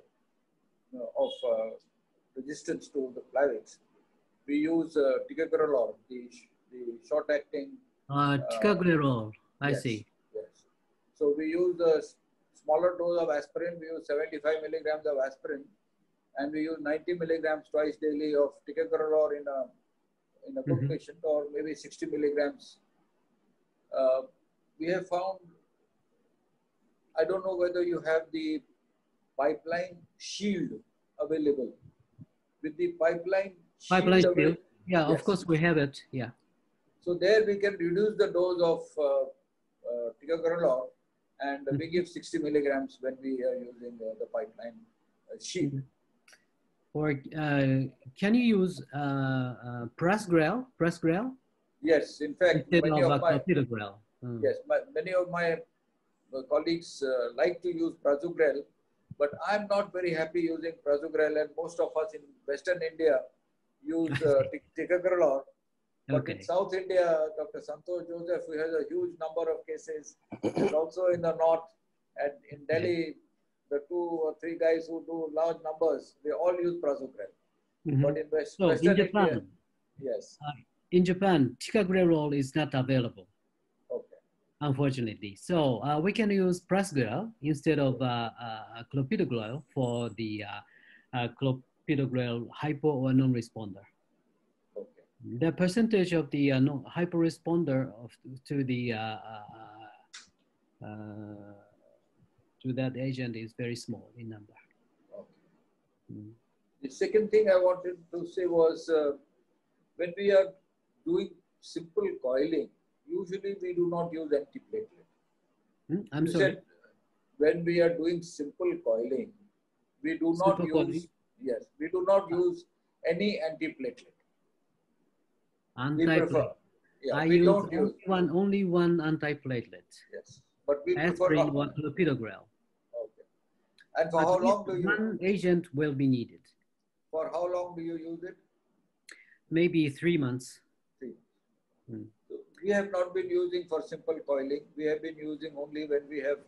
you know, of uh, resistance to the Plavix, we use uh, ticagrelor, the, the short-acting. Uh, ticagrelor, I yes, see. Yes. So we use a smaller dose of aspirin. We use 75 milligrams of aspirin, and we use 90 milligrams twice daily of ticagrelor in a in a mm -hmm. patient, or maybe 60 milligrams. Uh, we have found. I don't know whether you have the pipeline shield available. With the pipeline Pipeline shield. Yeah, yes. of course we have it. Yeah. So there we can reduce the dose of uh, uh, ticagrelor and we give 60 milligrams when we are using uh, the pipeline uh, sheet. Or uh, can you use uh, uh, Prasugrel? Prasugrel? Yes, in fact, many of, my, Mm. Yes, my, many of my colleagues uh, like to use Prasugrel, but I'm not very happy using Prasugrel, and most of us in Western India use uh, tic- Ticagrelor. But Okay. in South India, Dr. Santosh Joseph, who has a huge number of cases, also in the north and in Delhi, the two or three guys who do large numbers, they all use Prasugrel. Mhm. But in West, So Western in Japan, India, yes, in Japan, ticagrelor is not available, okay, unfortunately. So uh, we can use Prasugrel instead of uh, uh, clopidogrel for the uh, uh, clopidogrel hypo or non-responder. The percentage of the uh, no, hyper-responder of, to the uh, uh, uh, to that agent is very small in number. okay. Mm. The second thing I wanted to say was uh, when we are doing simple coiling, usually we do not use antiplatelet. Hmm? I'm You sorry. said when we are doing simple coiling, we do not use coiling? yes, we do not use any antiplatelet. Antiplatelet. yeah, I use only one, only one antiplatelet. yes, but we prefer Aspirin, one clopidogrel. Okay. And for At how long do you One agent will be needed. for how long do you use it? Maybe three months. Three. Hmm. So we have not been using for simple coiling. We have been using only when we have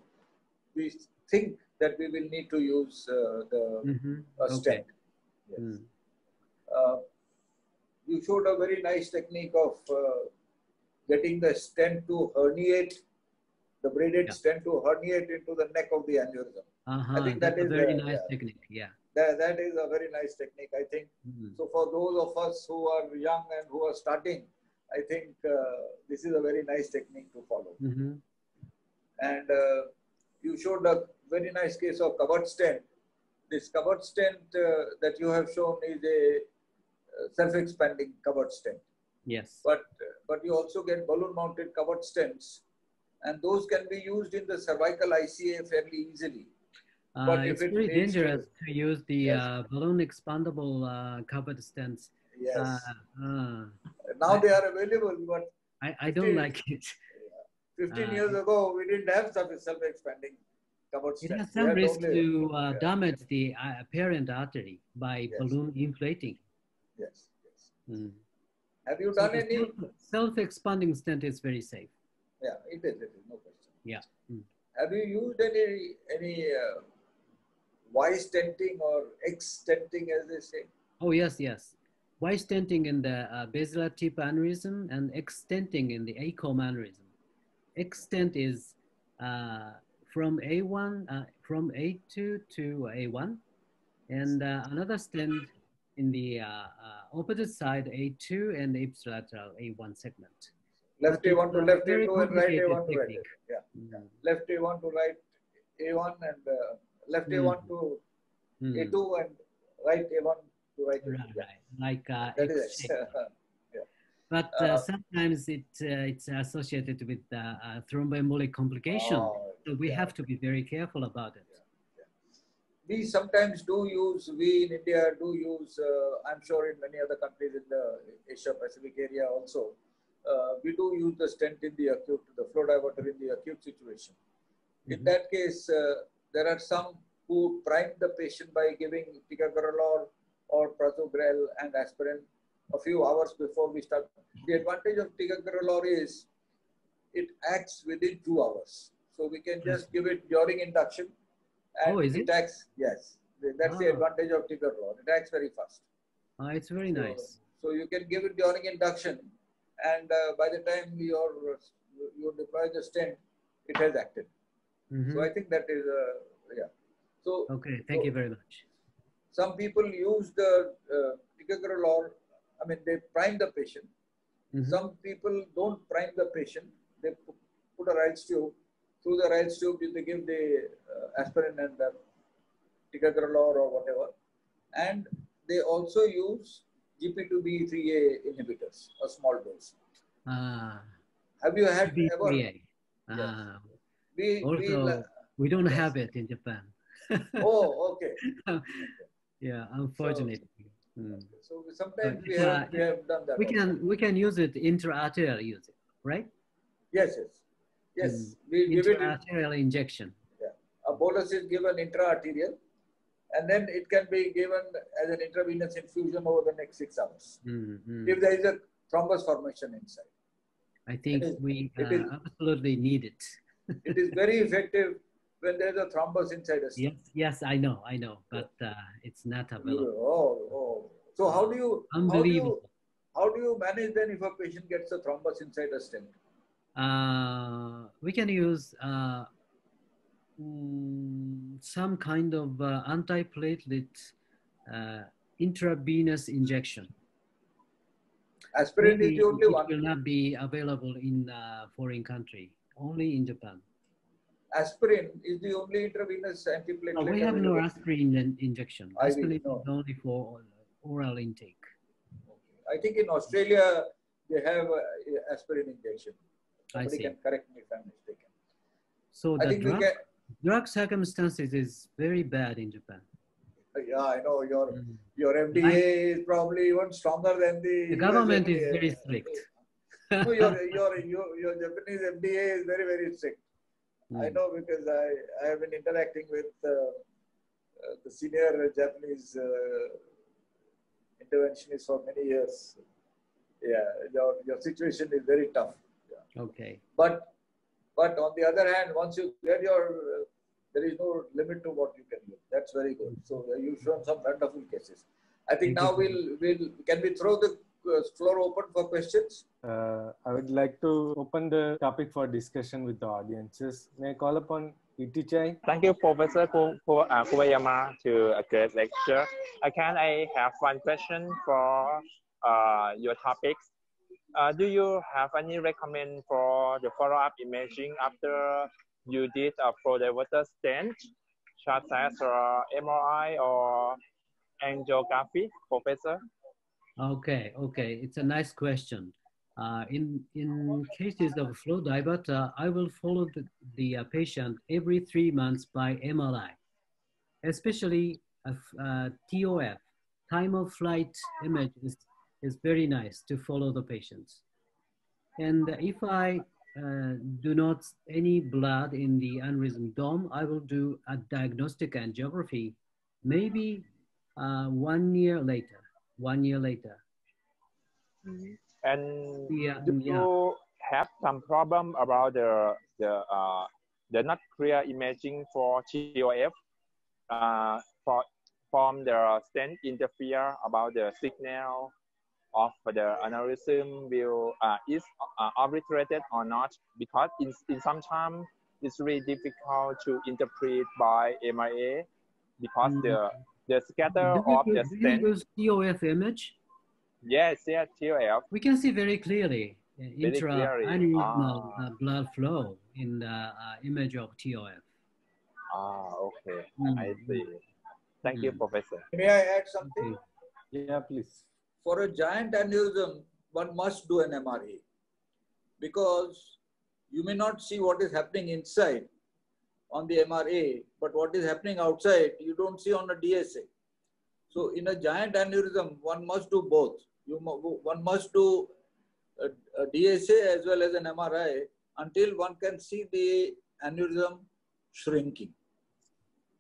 we think that we will need to use uh, the Mhm. a Okay. Yes. Mm. Uh, you showed a very nice technique of uh, getting the stent to herniate, the braided Yeah. stent to herniate into the neck of the aneurysm. Uh-huh. think That's that a very uh, nice yeah. technique. Yeah. That, that is a very nice technique, I think. Mhm. So for those of us who are young and who are starting, I think uh, this is a very nice technique to follow. Mhm. And uh, you showed a very nice case of covered stent. This covered stent uh, that you have shown is a self-expanding covered stent. Yes. But but you also get balloon-mounted covered stents, and those can be used in the cervical ICA fairly easily. Uh, but if it's it very to- dangerous to, use the Yes. uh, balloon expandable uh, covered stents. Yes. Uh, uh, now they are available, but I, I don't Still- like it. 15 Uh, years ago we didn't have such a self-expanding covered It stents. has some risk only- to yeah. damage the apparent artery by Yes. balloon inflating. Yes. yes. Mm. Have you done any? self- self-expanding stent is very safe. Yeah, it is. It is no question. Yeah. Mm. Have you used any any uh, Y stenting or X stenting, as they say? Oh yes, yes. Y stenting in the uh, basilar tip aneurysm and X stenting in the ACOM aneurysm. X stent is uh, from A1, uh, from A2 to A1, and uh, another stent in the uh, uh, opposite side A2 and ipsilateral A1 segment. Left A1 to left A2 and right A1 to right. A2. Yeah. Mm. Left A1 to right A1 and uh, left Mm. A1 to Mm. A2 and right A1 to right A2. Right, Yeah. right. Like uh, That is. But uh, Uh, sometimes it, uh, it's associated with uh, uh, thromboembolic complication. Oh, so we yeah. have to be very careful about it. We sometimes do use, we in India do use, uh, I'm sure in many other countries in the Asia Pacific area also, uh, we do use the stent in the acute, the flow diverter in the acute situation. In Mhm. that case, uh, there are some who prime the patient by giving ticagrelor or prasugrel and aspirin a few hours before we start. The advantage of ticagrelor is it acts within two hours. So we can just give it during induction. Oh, is it? acts, yes. That's the Ah. advantage of ticagrelor. It acts very fast. Uh, it's very So- nice. So you can give it during induction, and uh, by the time you're, you deploy the stent, it has acted. Mhm. So I think that is, uh, yeah. So Okay, thank you very much. some people use the uh, ticagrelor, I mean, they prime the patient. Mhm. Some people don't prime the patient. They put a right tube. Through the right tube, they give the uh, aspirin and the ticagrelor or whatever. And they also use GP2B3A inhibitors, a small dose. Ah, Have you had ever? BPA. Ah, We, we, also, we don't have it in Japan. oh, okay. yeah, unfortunately. Mm. So sometimes we have, uh, we have done that. We also. can we can use it intra-arterial use it, right? Yes, yes. Yes, we give it. Intraarterial injection. A bolus is given intra-arterial, and then it can be given as an intravenous infusion over the next six hours. Mm, mm. If there is a thrombus formation inside, I think is- we uh, is- absolutely need it. it is very effective when there is a thrombus inside a. Yes, yes, I know, I know, but uh, it's not available. Oh, oh. So how do you how do you how do you manage then if a patient gets a thrombus inside a stent? Uh, we can use uh, mm, some kind of uh, antiplatelet uh, intravenous injection. Aspirin is the only it one. will not be available in uh, foreign country, only in Japan. Aspirin is the only intravenous antiplatelet. No, we have no aspirin in- injection. Aspirin no. is only for oral intake. I think in Australia they have uh, aspirin injection. I Somebody see. can correct me if I'm mistaken. So I the drug, can. drug circumstances is very bad in Japan. Yeah, I know your Mm. your FDA is probably even stronger than the. The government is very strict. no, your, your, your, your Japanese FDA is very, very strict. I Mm. know because I, I have been interacting with uh, uh, the senior Japanese uh, interventionist for many years. Yeah, your, your situation is very tough. Okay. But but on the other hand, once you get your, uh, there is no limit to what you can do. That's very good. So uh, you've shown some wonderful cases. I think Thank now you. we'll we'll can we throw the uh, floor open for questions? Uh, I would like to open the topic for discussion with the audiences. May I call upon Itichai? Thank you, Professor Ku- Ku- uh, Kuwayama, to a great lecture. Uh, can I have one question for uh, your topics? Uh, do you have any recommend for the follow-up imaging after you did a flow diverter stent, such as uh, MRI or angiography, Professor? Okay, okay, it's a nice question. Uh, in in cases of flow diverter, I will follow the, the uh, patient every three months by MRI, especially uh, TOF, time of flight image is, is very nice to follow the patients. And if I uh, do not any blood in the aneurysm dome, I will do a diagnostic angiography, maybe uh, one year later. One year later. And Yeah, do yeah. you have some problem about the the uh, the not clear imaging for TOF uh, for from the stent interfere about the signal of the aneurysm will uh, is uh, obliterated or not because in, in some time it's really difficult to interpret by MRA because the the scatter Do you of the do you stent use TOF image? yes yes TOF We can see very clearly uh, intra clearly. aneurysmal Ah. uh, blood flow in the uh, image of TOF. ah okay Mm. I see thank you Mm. professor May I add something? Okay. Yeah, please. For a giant aneurysm, one must do an MRA because you may not see what is happening inside on the MRA, but what is happening outside you don't see on a DSA. So in a giant aneurysm, one must do both. You one must do a, a DSA as well as an MRI until one can see the aneurysm shrinking.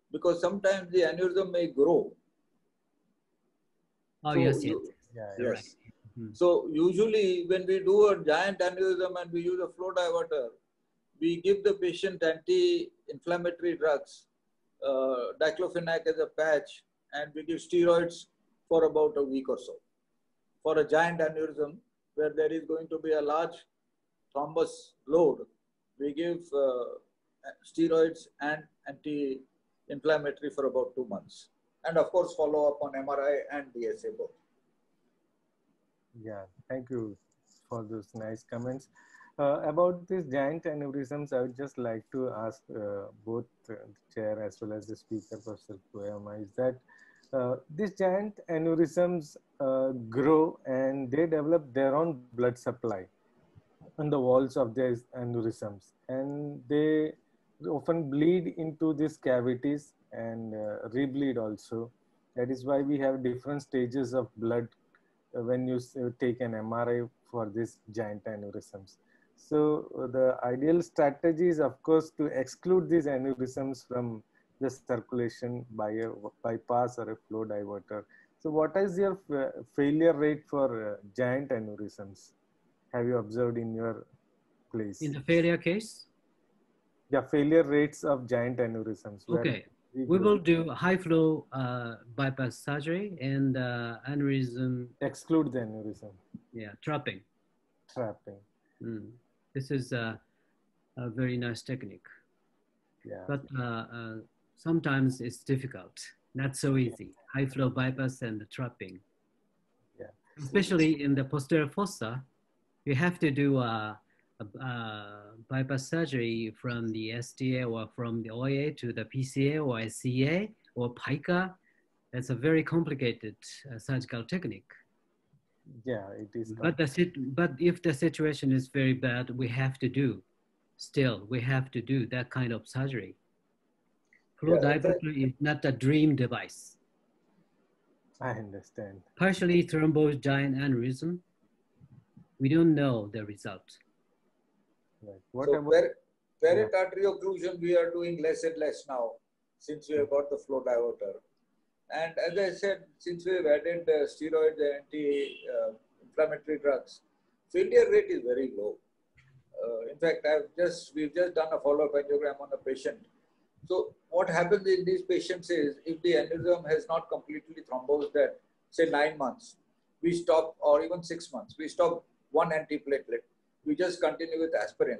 Because sometimes the aneurysm may grow. Oh So yes, yes. you- Yeah, Yes. Mhm. So usually when we do a giant aneurysm and we use a flow diverter, we give the patient anti-inflammatory drugs, uh, diclofenac as a patch, and we give steroids for about a week or so. For a giant aneurysm where there is going to be a large thrombus load, we give uh, steroids and anti-inflammatory for about two months. And of course, follow up on MRI and DSA both. Yeah, thank you for those nice comments. Uh, about these giant aneurysms, I would just like to ask uh, both the chair as well as the speaker, Professor Kuwayama, is that uh, these giant aneurysms uh, grow and they develop their own blood supply on the walls of these aneurysms, and they often bleed into these cavities and uh, rebleed also. That is why we have different stages of blood when you take an MRI for these giant aneurysms. So the ideal strategy is, of course, to exclude these aneurysms from the circulation by a bypass or a flow diverter. So what is your failure rate for uh, giant aneurysms? Have you observed in your place? In the failure case? Yeah, failure rates of giant aneurysms. Okay. We will do high flow uh, bypass surgery and uh, aneurysm. Exclude the aneurysm. Yeah, trapping. Trapping. Mm. This is a, a, very nice technique. Yeah. But uh, uh sometimes it's difficult. Not so easy. High flow bypass and trapping. Yeah. Especially in the posterior fossa, you have to do a, a, a, bypass surgery from the STA or from the OA to the PCA or SCA or PICA. That's a very complicated uh, surgical technique. Yeah, it is. But the but if the situation is very bad, we have to do. Still, we have to do that kind of surgery. Flow yeah, diverter is not a dream device. I understand. Partially thrombosed giant aneurysm. We don't know the result. Right. What so about parent yeah. artery occlusion? We are doing less and less now since we have got the flow diverter. And as I said, since we have added uh, steroids and anti-inflammatory uh, drugs, failure rate is very low. Uh, in fact, I've just we've just done a follow-up angiogram on a patient so what happens in these patients is if the aneurysm has not completely thrombosed at say nine months, we stop or even six months, we stop one antiplatelet. We just continue with aspirin.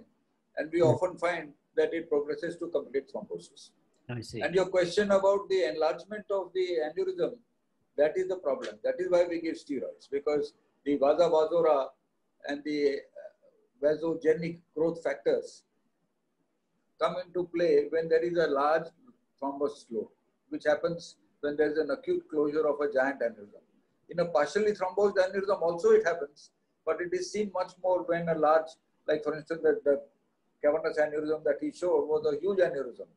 And we mm-hmm. often find that it progresses to complete thrombosis. I see. And your question about the enlargement of the aneurysm, that is the problem. That is why we give steroids because the vasa vasorum and the uh, vasogenic growth factors come into play when there is a large thrombus flow, which happens when there is an acute closure of a giant aneurysm. In a partially thrombosed aneurysm also it happens, but it is seen much more when a large, like for instance, the, the cavernous aneurysm that he showed was a huge aneurysm.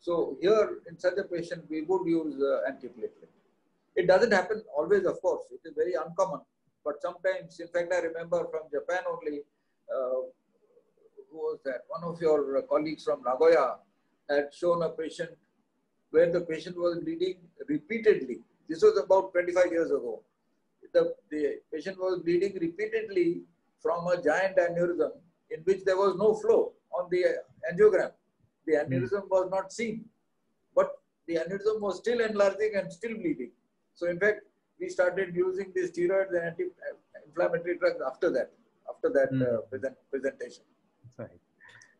So here in such a patient, we would use uh, antiplatelet. It doesn't happen always, of course. It is very uncommon. But sometimes, in fact, I remember from Japan only, uh, who was that? One of your colleagues from Nagoya had shown a patient where the patient was bleeding repeatedly. This was about 25 years ago. The, the patient was bleeding repeatedly from a giant aneurysm in which there was no flow on the angiogram. The hmm. aneurysm was not seen, but the aneurysm was still enlarging and still bleeding. So, in fact, we started using the steroids and anti-inflammatory drugs after that, after that mm. uh, present, presentation.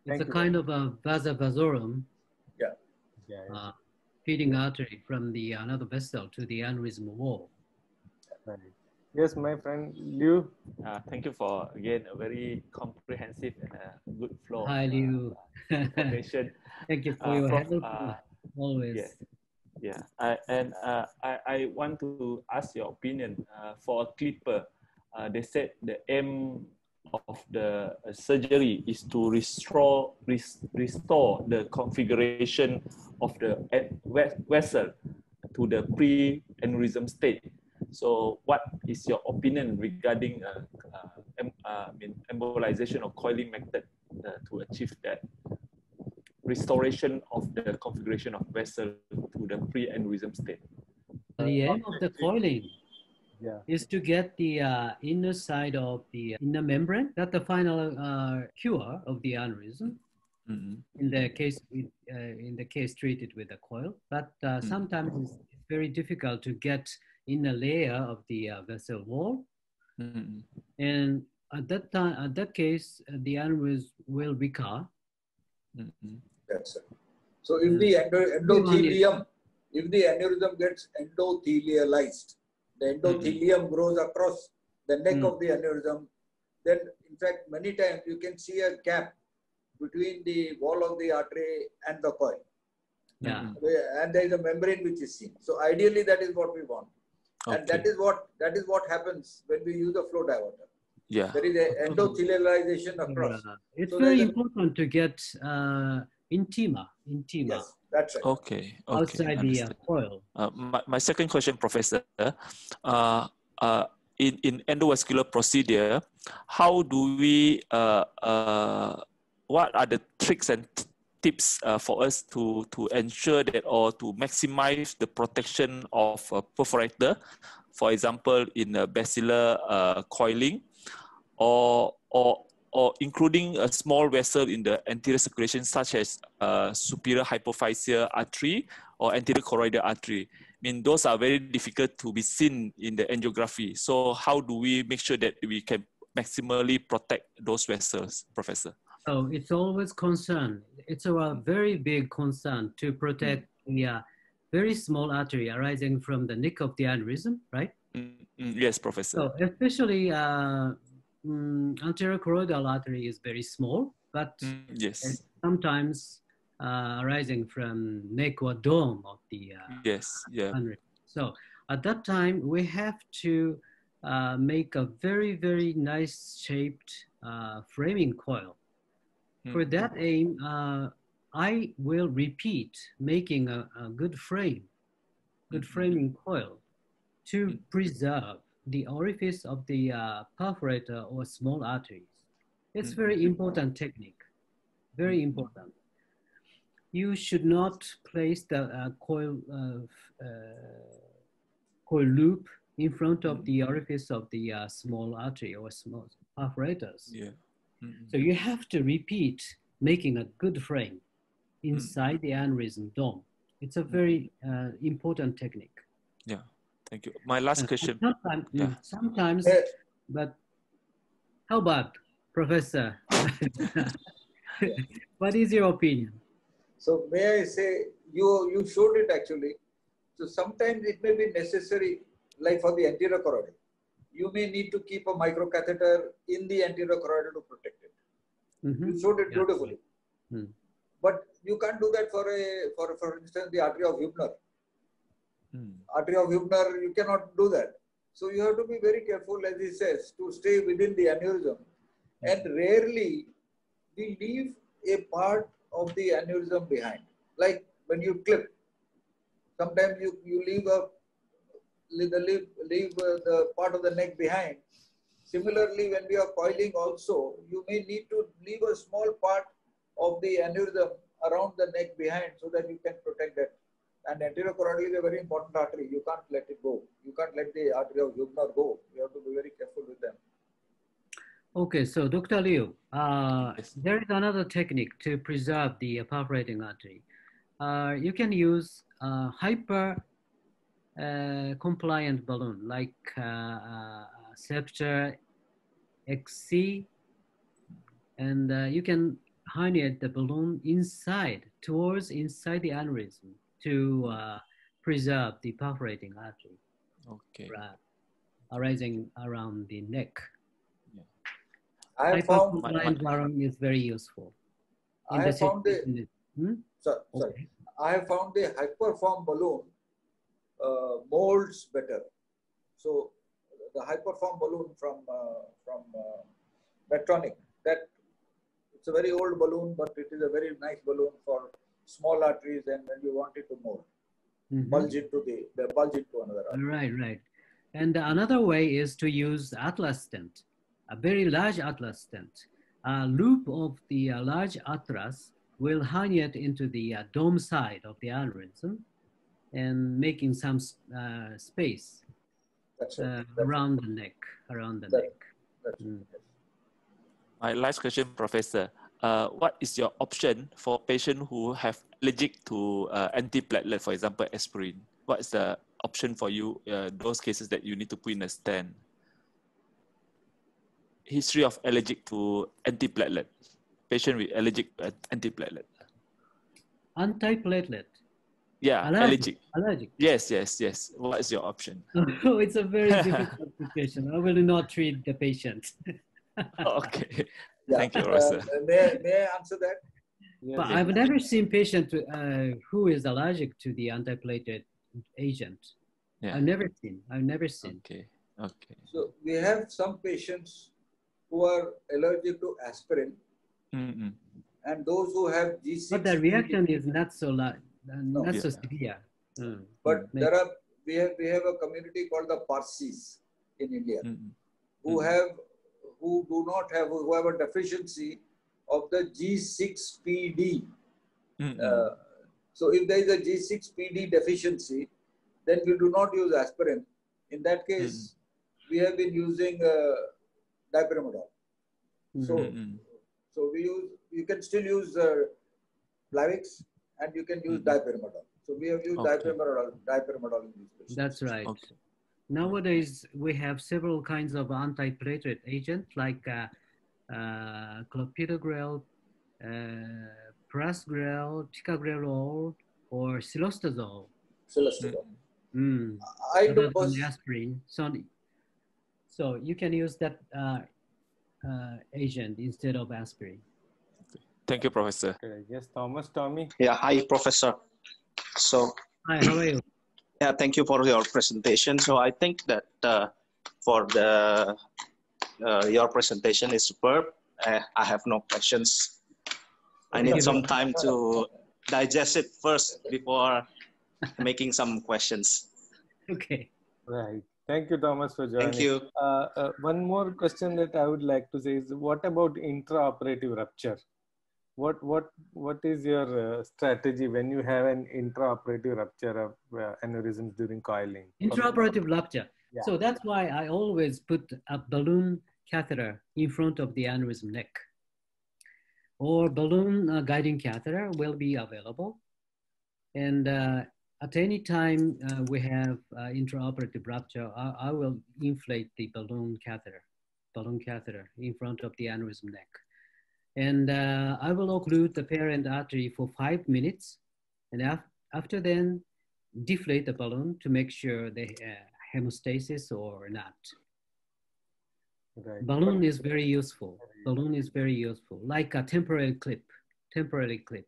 It's a kind of a vasa vasorum. Yeah. yeah, Uh, feeding artery from the another vessel to the aneurysm wall. Right. Yes, my friend Liu. Uh, thank you for again a very comprehensive and a good flow. Hi Liu. Uh, information. thank you for uh, your help. Uh, always. Yeah. Yeah, I, and uh, I, I want to ask your opinion uh, for a clipper. Uh, they said the aim of the uh, surgery is to restore restore the configuration of the vessel to the pre-aneurysm state. So, what is your opinion regarding uh, uh, uh, embolization or coiling method uh, to achieve that restoration of the configuration of vessel to the pre-aneurysm state? The aim of the coiling yeah. is to get the uh, inner side of the inner membrane. That's the final uh, cure of the aneurysm. Mm-hmm. In the case, uh, in the case treated with a coil, but uh, mm-hmm. sometimes it's very difficult to get in a layer of the uh, vessel wall, mm-hmm. and at that time, at that case, uh, the aneurysm will recur. Mm-hmm. That's it. So if the mm. endothelium, if the aneurysm gets endothelialized, the endothelium mm-hmm. grows across the neck mm-hmm. of the aneurysm. Then, in fact, many times you can see a gap between the wall of the artery and the coil. Yeah. And there is a membrane which is seen. So ideally, that is what we want. Okay. And that is what that is what happens when we use a flow diverter. Yeah. There is an endothelialization across. Yeah. It's so very important to get uh, intima. Intima. Yes. That's right. Okay. okay outside the uh, coil. Uh, my, my second question, Professor. Uh, uh, in, in endovascular procedure, how do we, uh, uh, what are the tricks and tips uh, for us to, to ensure that or to maximize the protection of a perforator, for example, in a basilar uh, coiling or, or, or including a small vessel in the anterior circulation such as uh, superior hypophyseal artery or anterior choroidal artery. I mean, those are very difficult to be seen in the angiography. So how do we make sure that we can maximally protect those vessels, Professor? So it's always concern. It's a very big concern to protect mm. the uh, very small artery arising from the neck of the aneurysm, right? Mm, mm, yes, Professor. So especially uh, mm, anterior choroidal artery is very small, but mm, yes, sometimes uh, arising from neck or dome of the uh, yes, yeah. So at that time, we have to uh, make a very, very nice shaped uh, framing coil. Mm. For that aim, uh, I will repeat making a, a good frame, good mm-hmm. framing coil to mm. preserve the orifice of the uh, perforator or small arteries. It's very mm-hmm. important technique, very mm-hmm. important you should not place the uh, coil uh, coil loop in front of the orifice of the uh, small artery or small perforators. Yeah. Mm -hmm. So you have to repeat making a good frame inside mm -hmm. the aneurysm dome. It's a very uh, important technique. Yeah, thank you. My last question. Sometimes, yeah. sometimes but how about Professor? what is your opinion? So may I say, you, you showed it actually. So sometimes it may be necessary, like for the anterior choroid, you may need to keep a microcatheter in the anterior choroid to protect it. Mm -hmm. You showed it beautifully. Mm. But you can't do that for a, for, for instance, the artery of Heubner. Mm. Artery of Heubner, you cannot do that. So you have to be very careful, as he says, to stay within the aneurysm. And rarely we leave a part of the aneurysm behind. Like when you clip, sometimes you, you leave a leave, leave, leave uh, the part of the neck behind. Similarly, when we are coiling also, you may need to leave a small part of the aneurysm around the neck behind so that you can protect that. And anterior choroidal is a very important artery. You can't let it go. You can't let the artery of Heubner go. You have to be very careful with them. Okay, so Dr. Liu, uh, there is another technique to preserve the perforating artery. Uh, you can use uh, hyper uh, compliant balloon like uh, uh, Scepter XC, and you can herniate the balloon inside, towards inside the aneurysm to preserve the perforating artery. Okay. arising around the neck. I have found environment is very useful. I have found the, hmm? sorry, sorry. Okay. I found the hyperform balloon uh, molds better. So the hyperform balloon from uh, from uh, Medtronic that it's a very old balloon, but it is a very nice balloon for small arteries and when you want it to mold, mm -hmm. bulge into the, the bulge into another artery. Right, right. And another way is to use Atlas stent a very large atlas stent. A loop of the uh, large atlas will herniate into the uh, dome side of the aneurysm and making some uh, space uh, around the neck, around the that, neck. Mm. My last question, Professor. Uh, what is your option for patients who have allergic to uh, antiplatelet, for example, aspirin? What is the option for you, those cases that you need to put in a stent? history of allergic to antiplatelet. Patient with allergic to antiplatelet. Antiplatelet. Yeah, allergic. Allergic. Yes, yes, yes. What is your option? Oh, it's a very difficult situation. I will not treat the patient. okay. Yeah. Thank you, Rosa. Uh, may, may I answer that? but I've never seen patient uh, who is allergic to the antiplatelet agent. Yeah. I've never seen. I've never seen. Okay. Okay. So we have some patients who are allergic to aspirin mm-hmm. and those who have G6. But the reaction is not so large, not yeah. so severe. Mm. But there are we have we have a community called the Parsis in India Mm-hmm. who Mhm. have who do not have who have a deficiency of the G6PD. Mm-hmm. Uh, so if there is a G6PD deficiency, then we do not use aspirin. In that case, we have been using uh, dipyridamole. So, so we use you can still use uh, Plavix and you can use Mhm. dipyridamole. So we have used Okay. dipyridamole, dipyridamole in these patients. That's right. Okay. Nowadays, we have several kinds of antiplatelet agents like uh, uh, clopidogrel, uh, prasugrel, ticagrelor, or cilostazol. Celestazol. Mm. I other do than pers- aspirin. So, so you can use that uh, uh, agent instead of aspirin. Thank you, Professor. Yes, Thomas, Tommy. Yeah, hi, Professor. So, Hi, how are you? yeah, thank you for your presentation. So, I think that uh, for the uh, your presentation is superb. Uh, I have no questions. I need some time to digest it first before making some questions. Okay. Right. Thank you, Thomas, for joining. Thank you. Uh, uh, one more question that I would like to say is, what about intraoperative rupture? What what what is your uh, strategy when you have an intraoperative rupture of uh, aneurysms during coiling? Intraoperative rupture. Yeah. So that's why I always put a balloon catheter in front of the aneurysm neck. Or balloon uh, guiding catheter will be available. And uh, at any time uh, we have uh, intraoperative rupture, I, I will inflate the balloon catheter, balloon catheter in front of the aneurysm neck. And uh, I will occlude the parent artery for five minutes. And af- after then, deflate the balloon to make sure the uh, hemostasis or not. Right. Balloon is very useful. Balloon is very useful, like a temporary clip, temporary clip.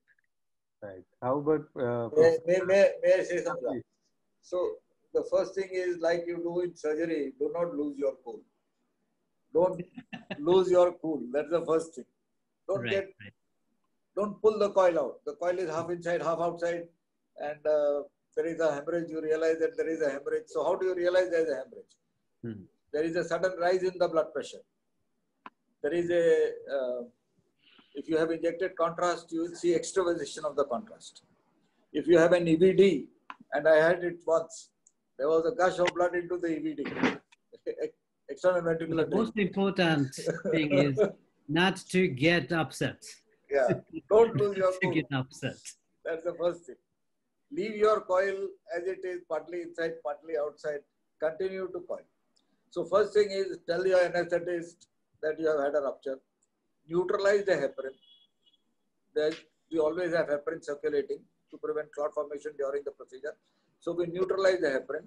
Right. How about uh, May, may, may, may I say something? So the first thing is like you do in surgery, do not lose your cool. Don't lose your cool. That's the first thing. Don't Right, get, right. don't pull the coil out. The coil is half inside, half outside, and uh, there is a hemorrhage. You realize that there is a hemorrhage. So how do you realize there is a hemorrhage? Hmm. There is a sudden rise in the blood pressure. There is a uh, if you have injected contrast, you will see extravasation of the contrast. If you have an EVD, and I had it once, there was a gush of blood into the EVD, external ventricular The most important thing is not to get upset. yeah, don't your To get upset. That's the first thing. Leave your coil as it is, partly inside, partly outside. Continue to coil. So first thing is tell your anesthetist that you have had a rupture. Neutralize the heparin. That we always have heparin circulating to prevent clot formation during the procedure. So we neutralize the heparin.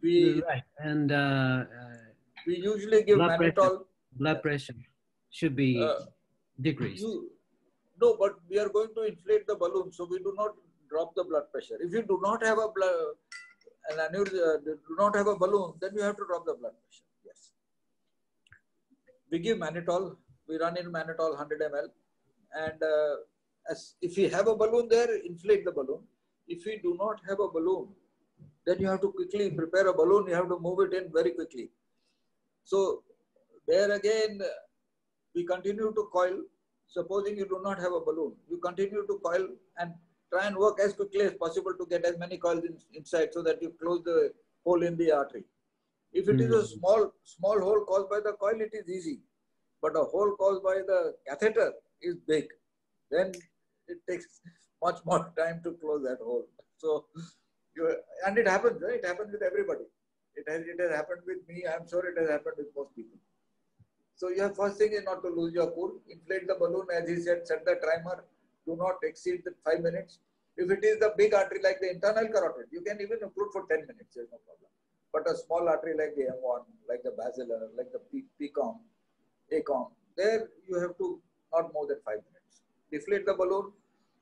We Right. And uh, uh, we usually give Blood pressure. mannitol. blood pressure should be Uh, decreased. You, no, but we are going to inflate the balloon, so we do not drop the blood pressure. If you do not have a blood, an aneur- uh, do not have a balloon, then you have to drop the blood pressure. Yes. We give mannitol. We run in mannitol 100 ml, and uh, as if we have a balloon there, inflate the balloon. If we do not have a balloon, then you have to quickly prepare a balloon. You have to move it in very quickly. So there again, we continue to coil. Supposing you do not have a balloon, you continue to coil and try and work as quickly as possible to get as many coils in, inside so that you close the hole in the artery. If it is a Hmm. small small hole caused by the coil, it is easy. But a hole caused by the catheter is big. Then it takes much more time to close that hole. So, you, and it happens. Right? It happens with everybody. It has it has happened with me. I'm sure it has happened with most people. So your first thing is not to lose your cool. Inflate the balloon as he said. Set the timer. Do not exceed the five minutes. If it is the big artery like the internal carotid, you can even occlude for 10 minutes. There's no problem. But a small artery like the M1, like the basilar, like the P- PCOM, ACOM, there you have to not more than five minutes. Deflate the balloon.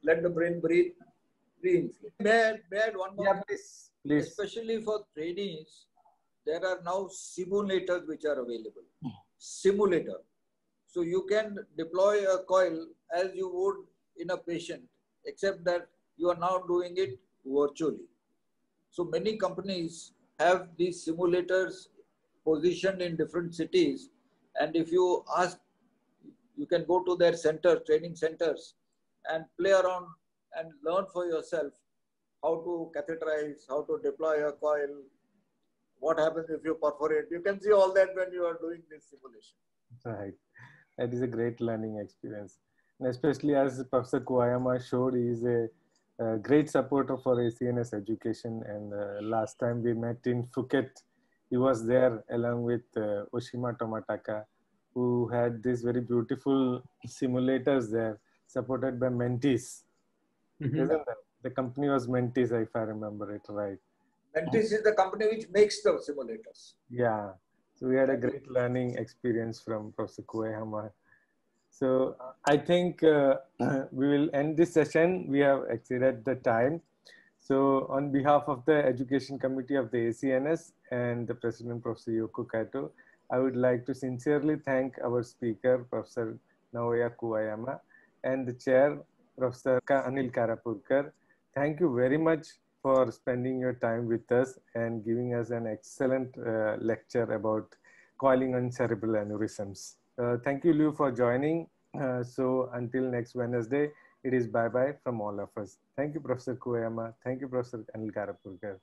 Let the brain breathe. Re-inflate. May I, may I add one more? Yeah, please. Please. especially for trainees, there are now simulators which are available. Hmm. Simulator. So you can deploy a coil as you would in a patient, except that you are now doing it virtually. So many companies have these simulators positioned in different cities. And if you ask, you can go to their centers, training centers, and play around and learn for yourself how to catheterize, how to deploy a coil, what happens if you perforate. You can see all that when you are doing this simulation. Right. That is a great learning experience. And especially as Professor Kuwayama showed, he is a, a great supporter for ACNS education. And uh, last time we met in Phuket, he was there along with uh, Oshima Tomotaka, who had these very beautiful simulators there, supported by Mentice. Mm-hmm. Isn't that? The company was Mentice, if I remember it right. Mentice is the company which makes the simulators. Yeah. So we had a great learning experience from Professor Kuwayama. So I think uh, we will end this session. We have exceeded the time. So on behalf of the Education Committee of the ACNS and the President, Professor Yoko Kato, I would like to sincerely thank our speaker, Professor Naoya Kuwayama, and the chair, Professor Anil Karapurkar. Thank you very much for spending your time with us and giving us an excellent uh, lecture about coiling on cerebral aneurysms. Uh, thank you, Liu, for joining. Uh, so until next Wednesday, it is bye-bye from all of us. Thank you, Professor Kuwayama. Thank you, Professor Anil Karapurkar.